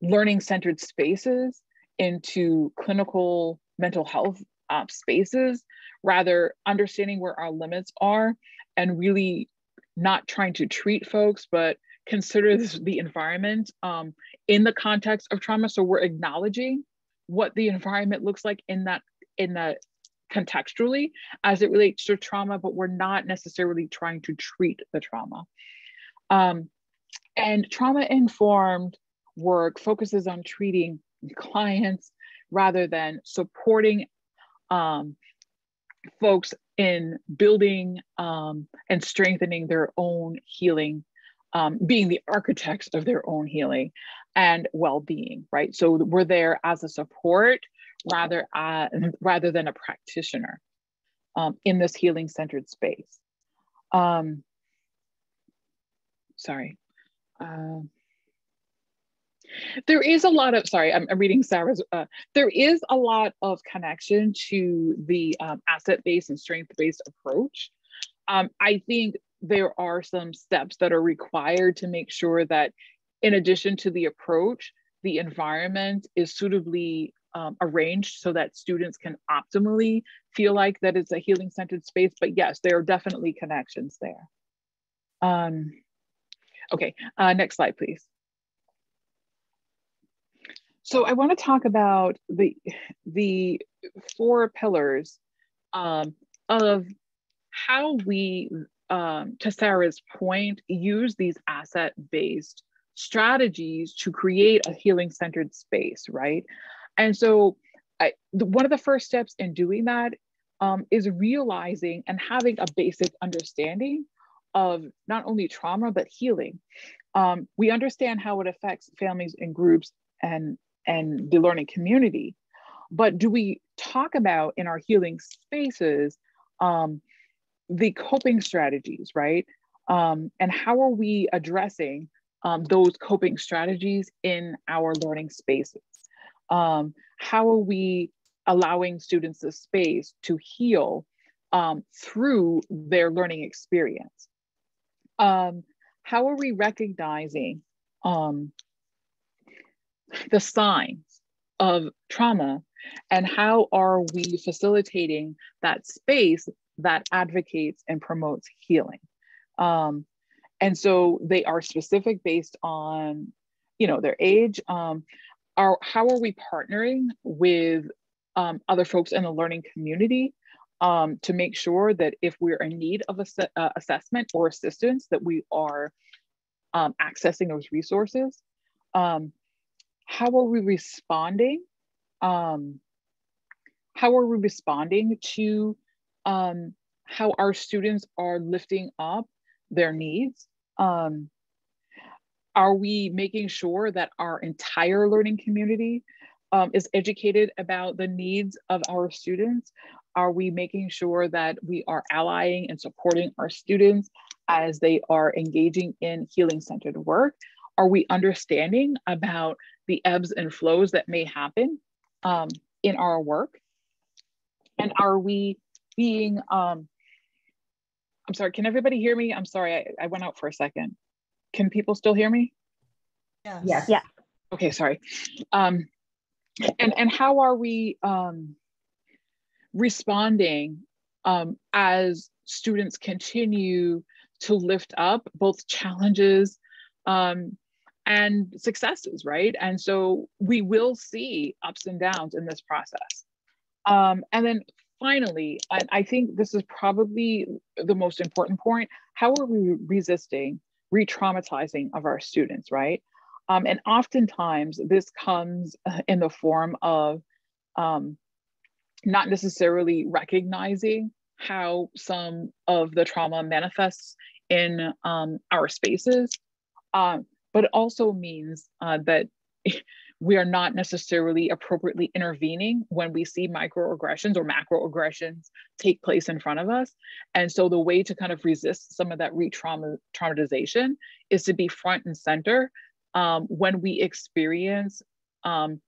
learning centered spaces into clinical mental health uh, spaces, rather understanding where our limits are and really not trying to treat folks, but consider this, the environment um, in the context of trauma. So we're acknowledging what the environment looks like in that in that contextually as it relates to trauma, but we're not necessarily trying to treat the trauma. Um, and trauma informed work focuses on treating clients rather than supporting um, folks in building um, and strengthening their own healing um, being the architects of their own healing and well-being, right? So we're there as a support rather uh, rather than a practitioner um, in this healing-centered space. Um, sorry. Uh, there is a lot of sorry i'm, reading sarah's uh, there is a lot of connection to the um, asset-based and strength-based approach um, i think there are some steps that are required to make sure that in addition to the approach, the environment is suitably um, arranged so that students can optimally feel like that it's a healing centered space. But yes, there are definitely connections there. Um, okay, uh, next slide, please. So I want to talk about the, the four pillars um, of how we um, to Sarah's point, use these asset based strategies to create a healing centered space, right? And so, I, the, one of the first steps in doing that um, is realizing and having a basic understanding of not only trauma, but healing. Um, we understand how it affects families and groups and, and the learning community. But do we talk about in our healing spaces um, the coping strategies, right? Um, and how are we addressing um, those coping strategies in our learning spaces? Um, how are we allowing students the space to heal um, through their learning experience? Um, how are we recognizing um, the signs of trauma and how are we facilitating that space that advocates and promotes healing? Um, and so they are specific based on, you know, their age. Um, are how are we partnering with um, other folks in the learning community um, to make sure that if we're in need of a uh, assessment or assistance, that we are um, accessing those resources. Um, how are we responding? Um, how are we responding to um, how our students are lifting up their needs? Um, are we making sure that our entire learning community um, is educated about the needs of our students? Are we making sure that we are allying and supporting our students as they are engaging in healing centered work? Are we understanding about the ebbs and flows that may happen um, in our work? And are we being, um, I'm sorry, can everybody hear me? I'm sorry, I, I went out for a second. Can people still hear me? Yes. Yes. Yeah. Okay, sorry. Um, and, and how are we um, responding um, as students continue to lift up both challenges um, and successes, right? And so we will see ups and downs in this process. Um, and then finally, I, I think this is probably the most important point, how are we resisting re-traumatizing of our students, right? Um, and oftentimes this comes <laughs> in the form of um, not necessarily recognizing how some of the trauma manifests in um, our spaces, uh, but it also means uh, that <laughs> we are not necessarily appropriately intervening when we see microaggressions or macroaggressions take place in front of us. And so the way to kind of resist some of that re-traumatization is to be front and center um, when we experience um,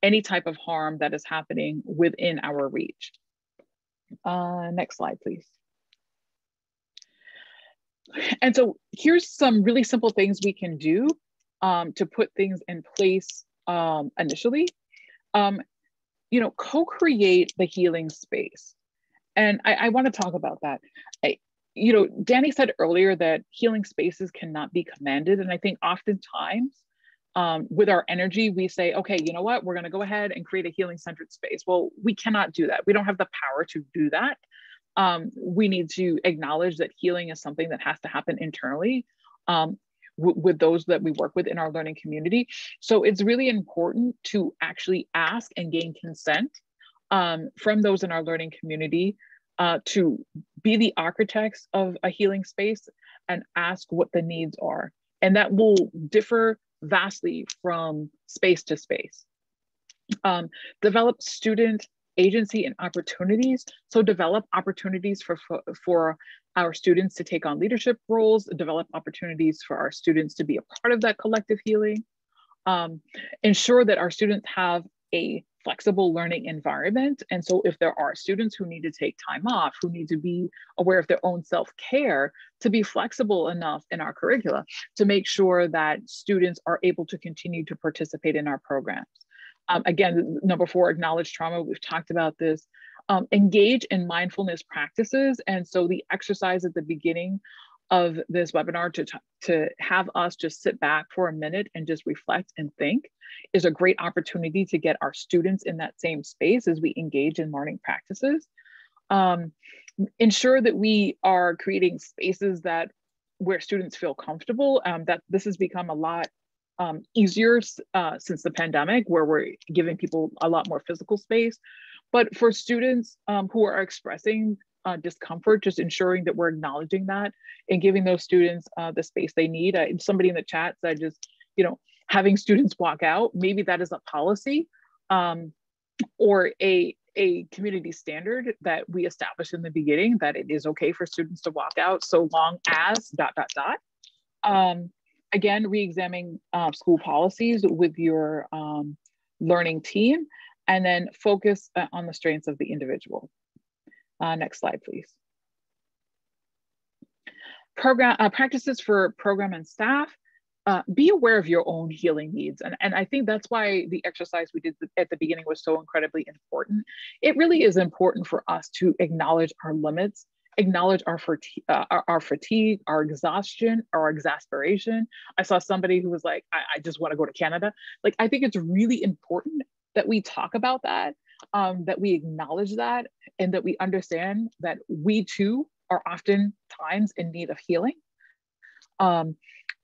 any type of harm that is happening within our reach. Uh, next slide, please. And so here's some really simple things we can do um, to put things in place um, initially. Um, you know, co-create the healing space. And I, I want to talk about that. I, you know, Dani said earlier that healing spaces cannot be commanded. And I think oftentimes um, with our energy, we say, okay, you know what, we're going to go ahead and create a healing centered space. Well, we cannot do that. We don't have the power to do that. Um, we need to acknowledge that healing is something that has to happen internally um, with those that we work with in our learning community. So it's really important to actually ask and gain consent um, from those in our learning community uh, to be the architects of a healing space and ask what the needs are. And that will differ vastly from space to space. Um, develop student agency and opportunities. So develop opportunities for, for, our students to take on leadership roles, develop opportunities for our students to be a part of that collective healing. Um, ensure that our students have a flexible learning environment. And so if there are students who need to take time off, who need to be aware of their own self-care, to be flexible enough in our curricula to make sure that students are able to continue to participate in our programs. Um, again, number four, acknowledge trauma. We've talked about this. Um, engage in mindfulness practices. And so the exercise at the beginning of this webinar to, to have us just sit back for a minute and just reflect and think is a great opportunity to get our students in that same space as we engage in learning practices. Um, ensure that we are creating spaces that where students feel comfortable, um, that this has become a lot um, easier uh, since the pandemic, where we're giving people a lot more physical space. But for students um, who are expressing uh, discomfort, just ensuring that we're acknowledging that and giving those students uh, the space they need. Uh, somebody in the chat said just, you know, having students walk out, maybe that is a policy um, or a, a community standard that we established in the beginning that it is okay for students to walk out so long as dot, dot, dot. Um, again, re-examining uh, school policies with your um, learning team and then focus uh, on the strengths of the individual. Uh, next slide, please. program uh, practices for program and staff. Uh, be aware of your own healing needs. And, and I think that's why the exercise we did at the beginning was so incredibly important. It really is important for us to acknowledge our limits, acknowledge our, uh, our, fatigue, our exhaustion, our exasperation. I saw somebody who was like, I, I just want to go to Canada. Like, I think it's really important that we talk about that, um, that we acknowledge that, and that we understand that we too are often times in need of healing. Um,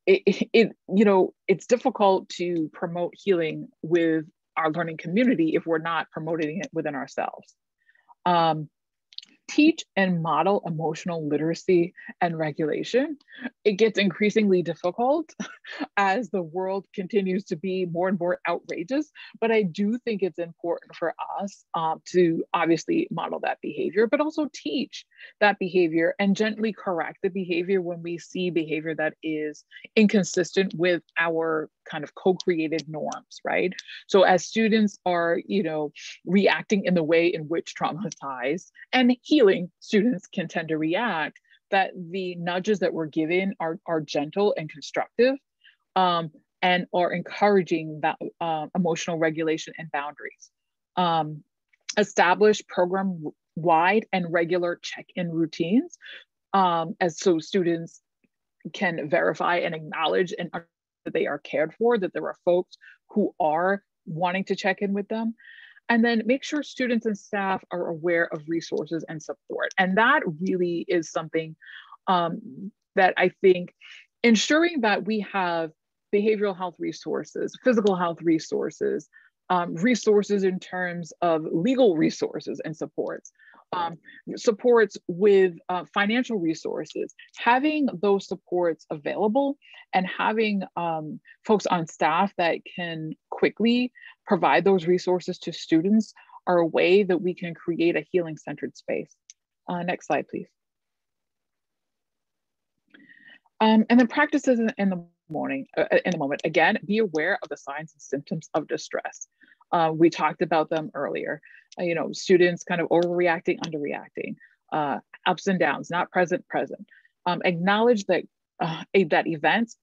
it, it, you know, it's difficult to promote healing with our learning community if we're not promoting it within ourselves. Um, teach and model emotional literacy and regulation, it gets increasingly difficult <laughs> as the world continues to be more and more outrageous. But I do think it's important for us um, to obviously model that behavior, but also teach that behavior and gently correct the behavior when we see behavior that is inconsistent with our kind of co-created norms, right? So as students are, you know, reacting in the way in which traumatized and healing students can tend to react, that the nudges that we're given are, are gentle and constructive um, and are encouraging that uh, emotional regulation and boundaries. Um, establish program wide and regular check-in routines um, as so students can verify and acknowledge and that they are cared for, that there are folks who are wanting to check in with them. And then make sure students and staff are aware of resources and support. And that really is something um, that I think ensuring that we have behavioral health resources, physical health resources, um, resources in terms of legal resources and supports, um, supports with uh, financial resources, having those supports available and having um, folks on staff that can quickly provide those resources to students are a way that we can create a healing centered space. Uh, next slide, please. Um, and then practices in, the morning, uh, in the moment. Again, be aware of the signs and symptoms of distress. Uh, we talked about them earlier. Uh, you know, students kind of overreacting, underreacting, uh, ups and downs, not present, present. Um, acknowledge that uh, that events,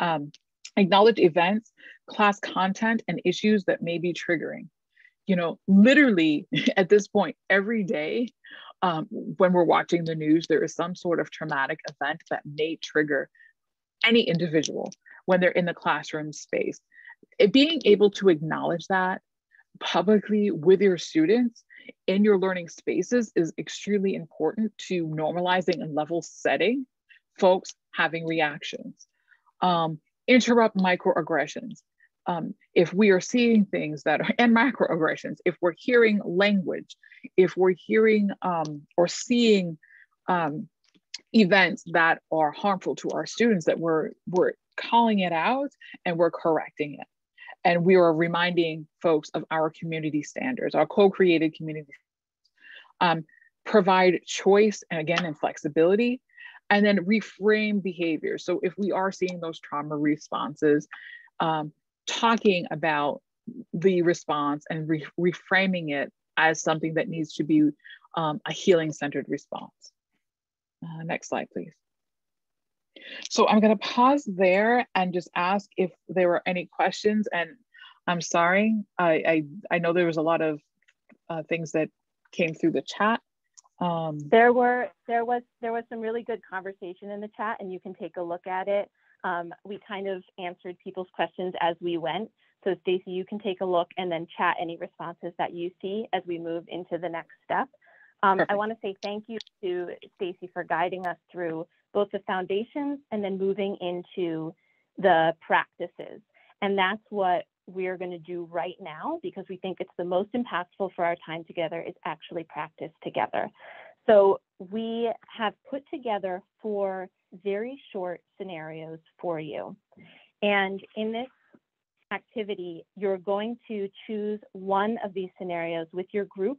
um, acknowledge events, class content, and issues that may be triggering. You know, literally <laughs> at this point, every day um, when we're watching the news, there is some sort of traumatic event that may trigger any individual when they're in the classroom space. It, being able to acknowledge that publicly with your students in your learning spaces is extremely important to normalizing and level setting folks having reactions. Um, interrupt microaggressions. Um, if we are seeing things that are, and macroaggressions, if we're hearing language, if we're hearing um, or seeing um, events that are harmful to our students, that we're, we're calling it out and we're correcting it. And we are reminding folks of our community standards, our co-created community. Um, provide choice and again, and flexibility, and then reframe behavior. So if we are seeing those trauma responses, um, talking about the response and re reframing it as something that needs to be um, a healing centered response. Uh, next slide, please. So I'm going to pause there and just ask if there were any questions. And I'm sorry, I, I, I know there was a lot of uh, things that came through the chat. Um, there were there was there was some really good conversation in the chat, and you can take a look at it. Um, we kind of answered people's questions as we went. So Stacy, you can take a look and then chat any responses that you see as we move into the next step. Um, I want to say thank you to Stacy for guiding us through both the foundations and then moving into the practices. And that's what we're going to do right now because we think it's the most impactful for our time together is actually practice together. So we have put together four very short scenarios for you. And in this activity, you're going to choose one of these scenarios with your group.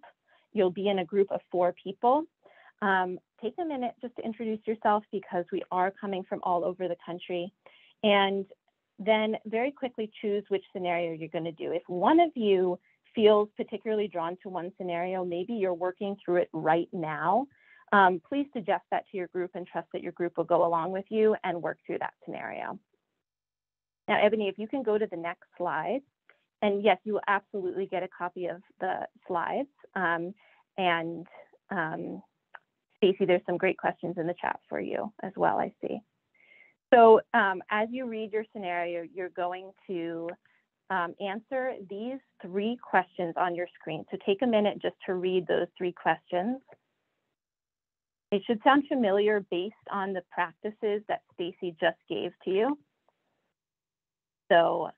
You'll be in a group of four people. Um, take a minute just to introduce yourself because we are coming from all over the country. And then very quickly choose which scenario you're going to do. If one of you feels particularly drawn to one scenario, maybe you're working through it right now. um, please suggest that to your group and trust that your group will go along with you and work through that scenario. Now, Ebony, if you can go to the next slide, and yes, you will absolutely get a copy of the slides. Um, and um, Stacy, there's some great questions in the chat for you as well, I see. So um, as you read your scenario, you're going to um, answer these three questions on your screen. So take a minute just to read those three questions. It should sound familiar based on the practices that Stacy just gave to you. So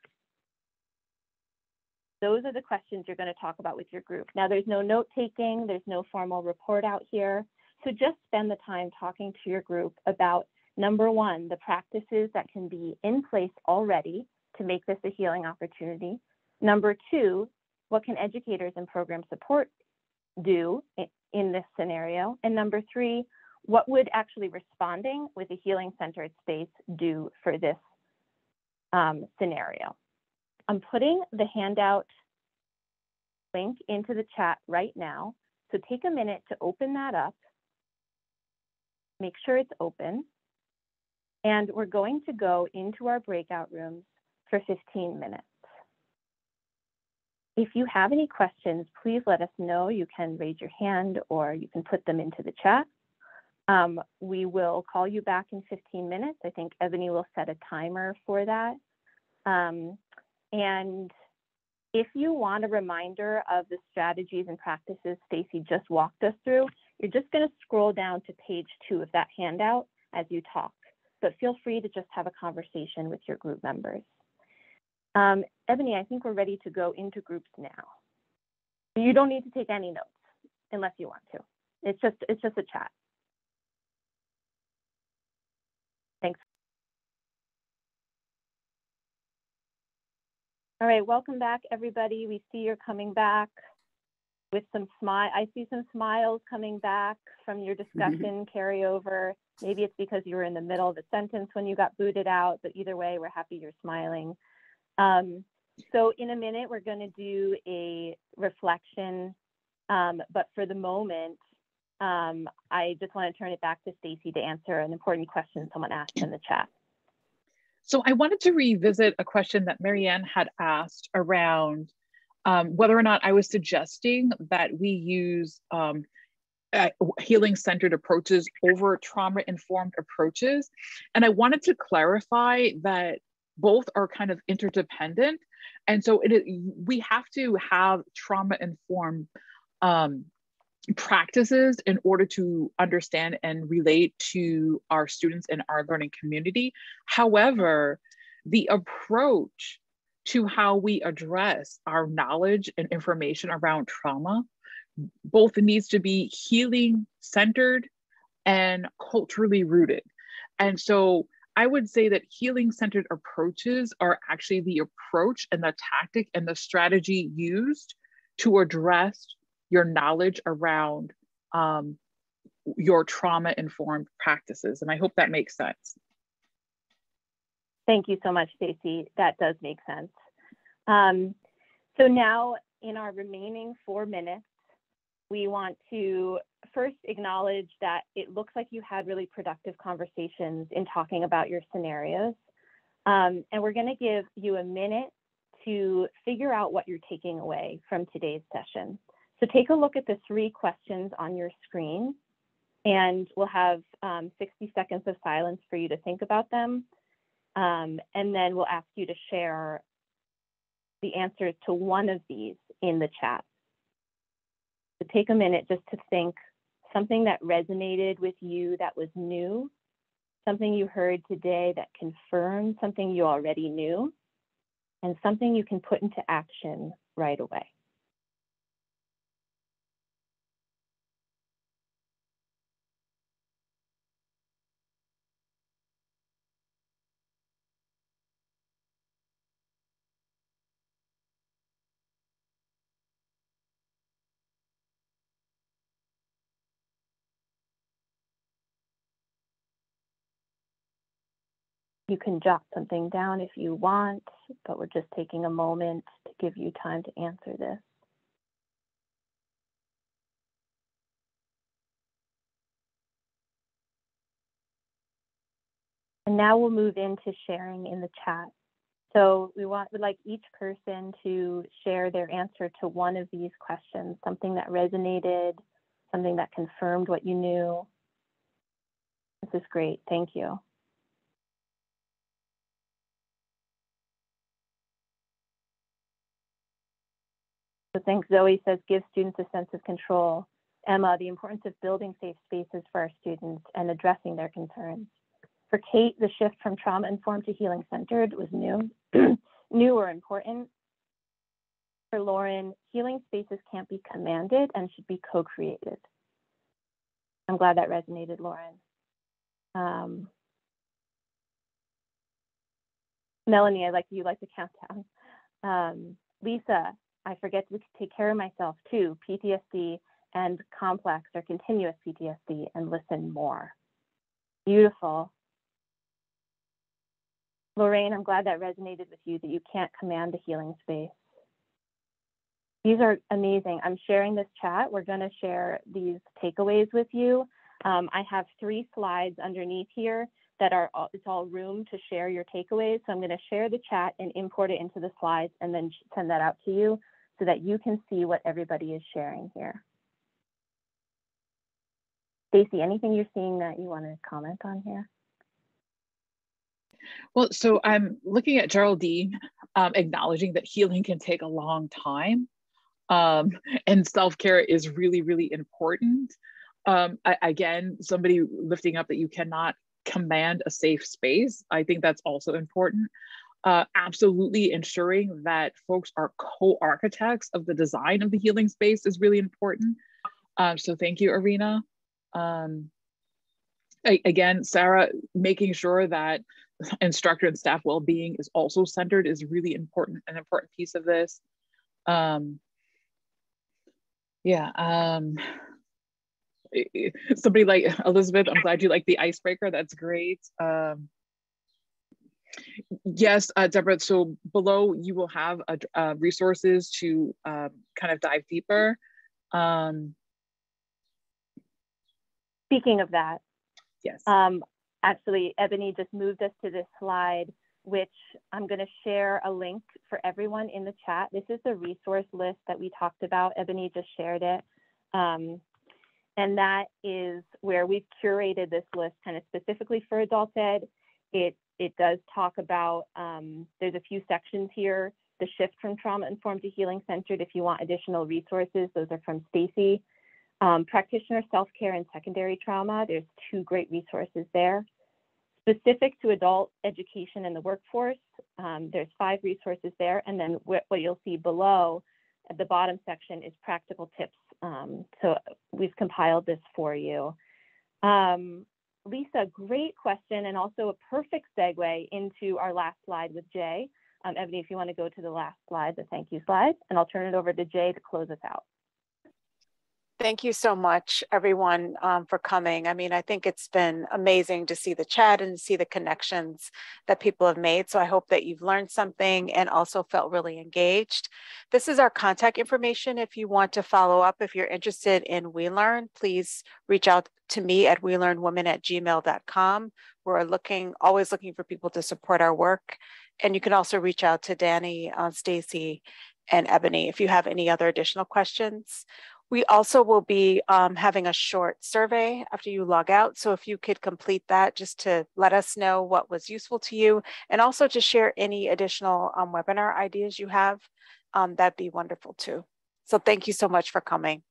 those are the questions you're going to talk about with your group. Now there's no note taking, there's no formal report out here. So just spend the time talking to your group about number one, the practices that can be in place already to make this a healing opportunity. Number two, what can educators and program support do in this scenario? And number three, what would actually responding with a healing centered space do for this um, scenario? I'm putting the handout link into the chat right now. So take a minute to open that up. Make sure it's open. And we're going to go into our breakout rooms for 15 minutes. If you have any questions, please let us know. You can raise your hand or you can put them into the chat. Um, we will call you back in 15 minutes. I think Ebony will set a timer for that. Um, and if you want a reminder of the strategies and practices Stacy just walked us through, you're just going to scroll down to page two of that handout as you talk. But feel free to just have a conversation with your group members. Um, Ebony, I think we're ready to go into groups now. You don't need to take any notes unless you want to. It's just it's just a chat. Thanks. All right, welcome back, everybody. We see you're coming back with some smile. I see some smiles coming back from your discussion carryover. Maybe it's because you were in the middle of a sentence when you got booted out, but either way, we're happy you're smiling. Um, so in a minute, we're going to do a reflection, um, but for the moment, um, I just want to turn it back to Stacy to answer an important question someone asked in the chat. So I wanted to revisit a question that Marianne had asked around um, whether or not I was suggesting that we use um, uh, healing centered approaches over trauma informed approaches. And I wanted to clarify that both are kind of interdependent. And so it, we have to have trauma informed um, practices in order to understand and relate to our students and our learning community. However, the approach to how we address our knowledge and information around trauma both needs to be healing centered and culturally rooted. And so I would say that healing centered approaches are actually the approach and the tactic and the strategy used to address your knowledge around um, your trauma informed practices. And I hope that makes sense. Thank you so much, Stacy. That does make sense. Um, so now in our remaining four minutes, we want to first acknowledge that it looks like you had really productive conversations in talking about your scenarios. Um, and we're going to give you a minute to figure out what you're taking away from today's session. So take a look at the three questions on your screen, and we'll have um, 60 seconds of silence for you to think about them. Um, and then we'll ask you to share the answers to one of these in the chat. So take a minute just to think something that resonated with you that was new, something you heard today that confirmed something you already knew, and something you can put into action right away. you can jot something down if you want, but we're just taking a moment to give you time to answer this. And now we'll move into sharing in the chat. So we want, would like each person to share their answer to one of these questions, something that resonated, something that confirmed what you knew. This is great, thank you. So thanks, Zoe says, give students a sense of control. Emma, the importance of building safe spaces for our students and addressing their concerns. For Kate, the shift from trauma-informed to healing-centered was new, <clears throat> new or important. For Lauren, healing spaces can't be commanded and should be co-created. I'm glad that resonated, Lauren. Um, Melanie, I like you like the countdown. Um, Lisa, I forget to take care of myself too. PTSD and complex or continuous PTSD and listen more. Beautiful. Lorraine, I'm glad that resonated with you that you can't command the healing space. These are amazing. I'm sharing this chat. We're going to share these takeaways with you. Um, I have three slides underneath here that are, it's all room to share your takeaways. So I'm going to share the chat and import it into the slides and then send that out to you so that you can see what everybody is sharing here. Stacy, anything you're seeing that you want to comment on here? Well, so I'm looking at Geraldine, um, acknowledging that healing can take a long time. Um, and self-care is really, really important. Um, I, again, somebody lifting up that you cannot command a safe space. I think that's also important. Uh, absolutely ensuring that folks are co-architects of the design of the healing space is really important. Um, so thank you, Arena. Um, again, Sarah, making sure that <laughs> instructor and staff well-being is also centered is really important, an important piece of this. Um, yeah, um, <laughs> somebody like Elizabeth, I'm glad you like the icebreaker, that's great. Um, yes, uh, Deborah, so below you will have uh, resources to um, kind of dive deeper. Um, Speaking of that, yes. Um, actually, Ebony just moved us to this slide, which I'm going to share a link for everyone in the chat. This is the resource list that we talked about. Ebony just shared it. Um, and that is where we've curated this list kind of specifically for adult ed. It, it does talk about, um, there's a few sections here, the shift from trauma informed to healing centered. If you want additional resources, those are from Stacy. Um, practitioner self-care and secondary trauma, there's two great resources there. Specific to adult education and the workforce, um, there's five resources there. And then what, what, you'll see below at the bottom section is practical tips. Um, so we've compiled this for you. Um, Lisa, great question and also a perfect segue into our last slide with Jay. Um, Ebony, if you want to go to the last slide, the thank you slide, and I'll turn it over to Jay to close us out. Thank you so much, everyone, um, for coming. I mean, I think it's been amazing to see the chat and see the connections that people have made. So I hope that you've learned something and also felt really engaged. This is our contact information. If you want to follow up, if you're interested in WeLearn, please reach out to me at welearnwomen at gmail.com. We're looking, always looking for people to support our work. And you can also reach out to Dani, uh, Stacy, and Ebony if you have any other additional questions. We also will be um, having a short survey after you log out. So if you could complete that just to let us know what was useful to you and also to share any additional um, webinar ideas you have, um, that'd be wonderful too. So thank you so much for coming.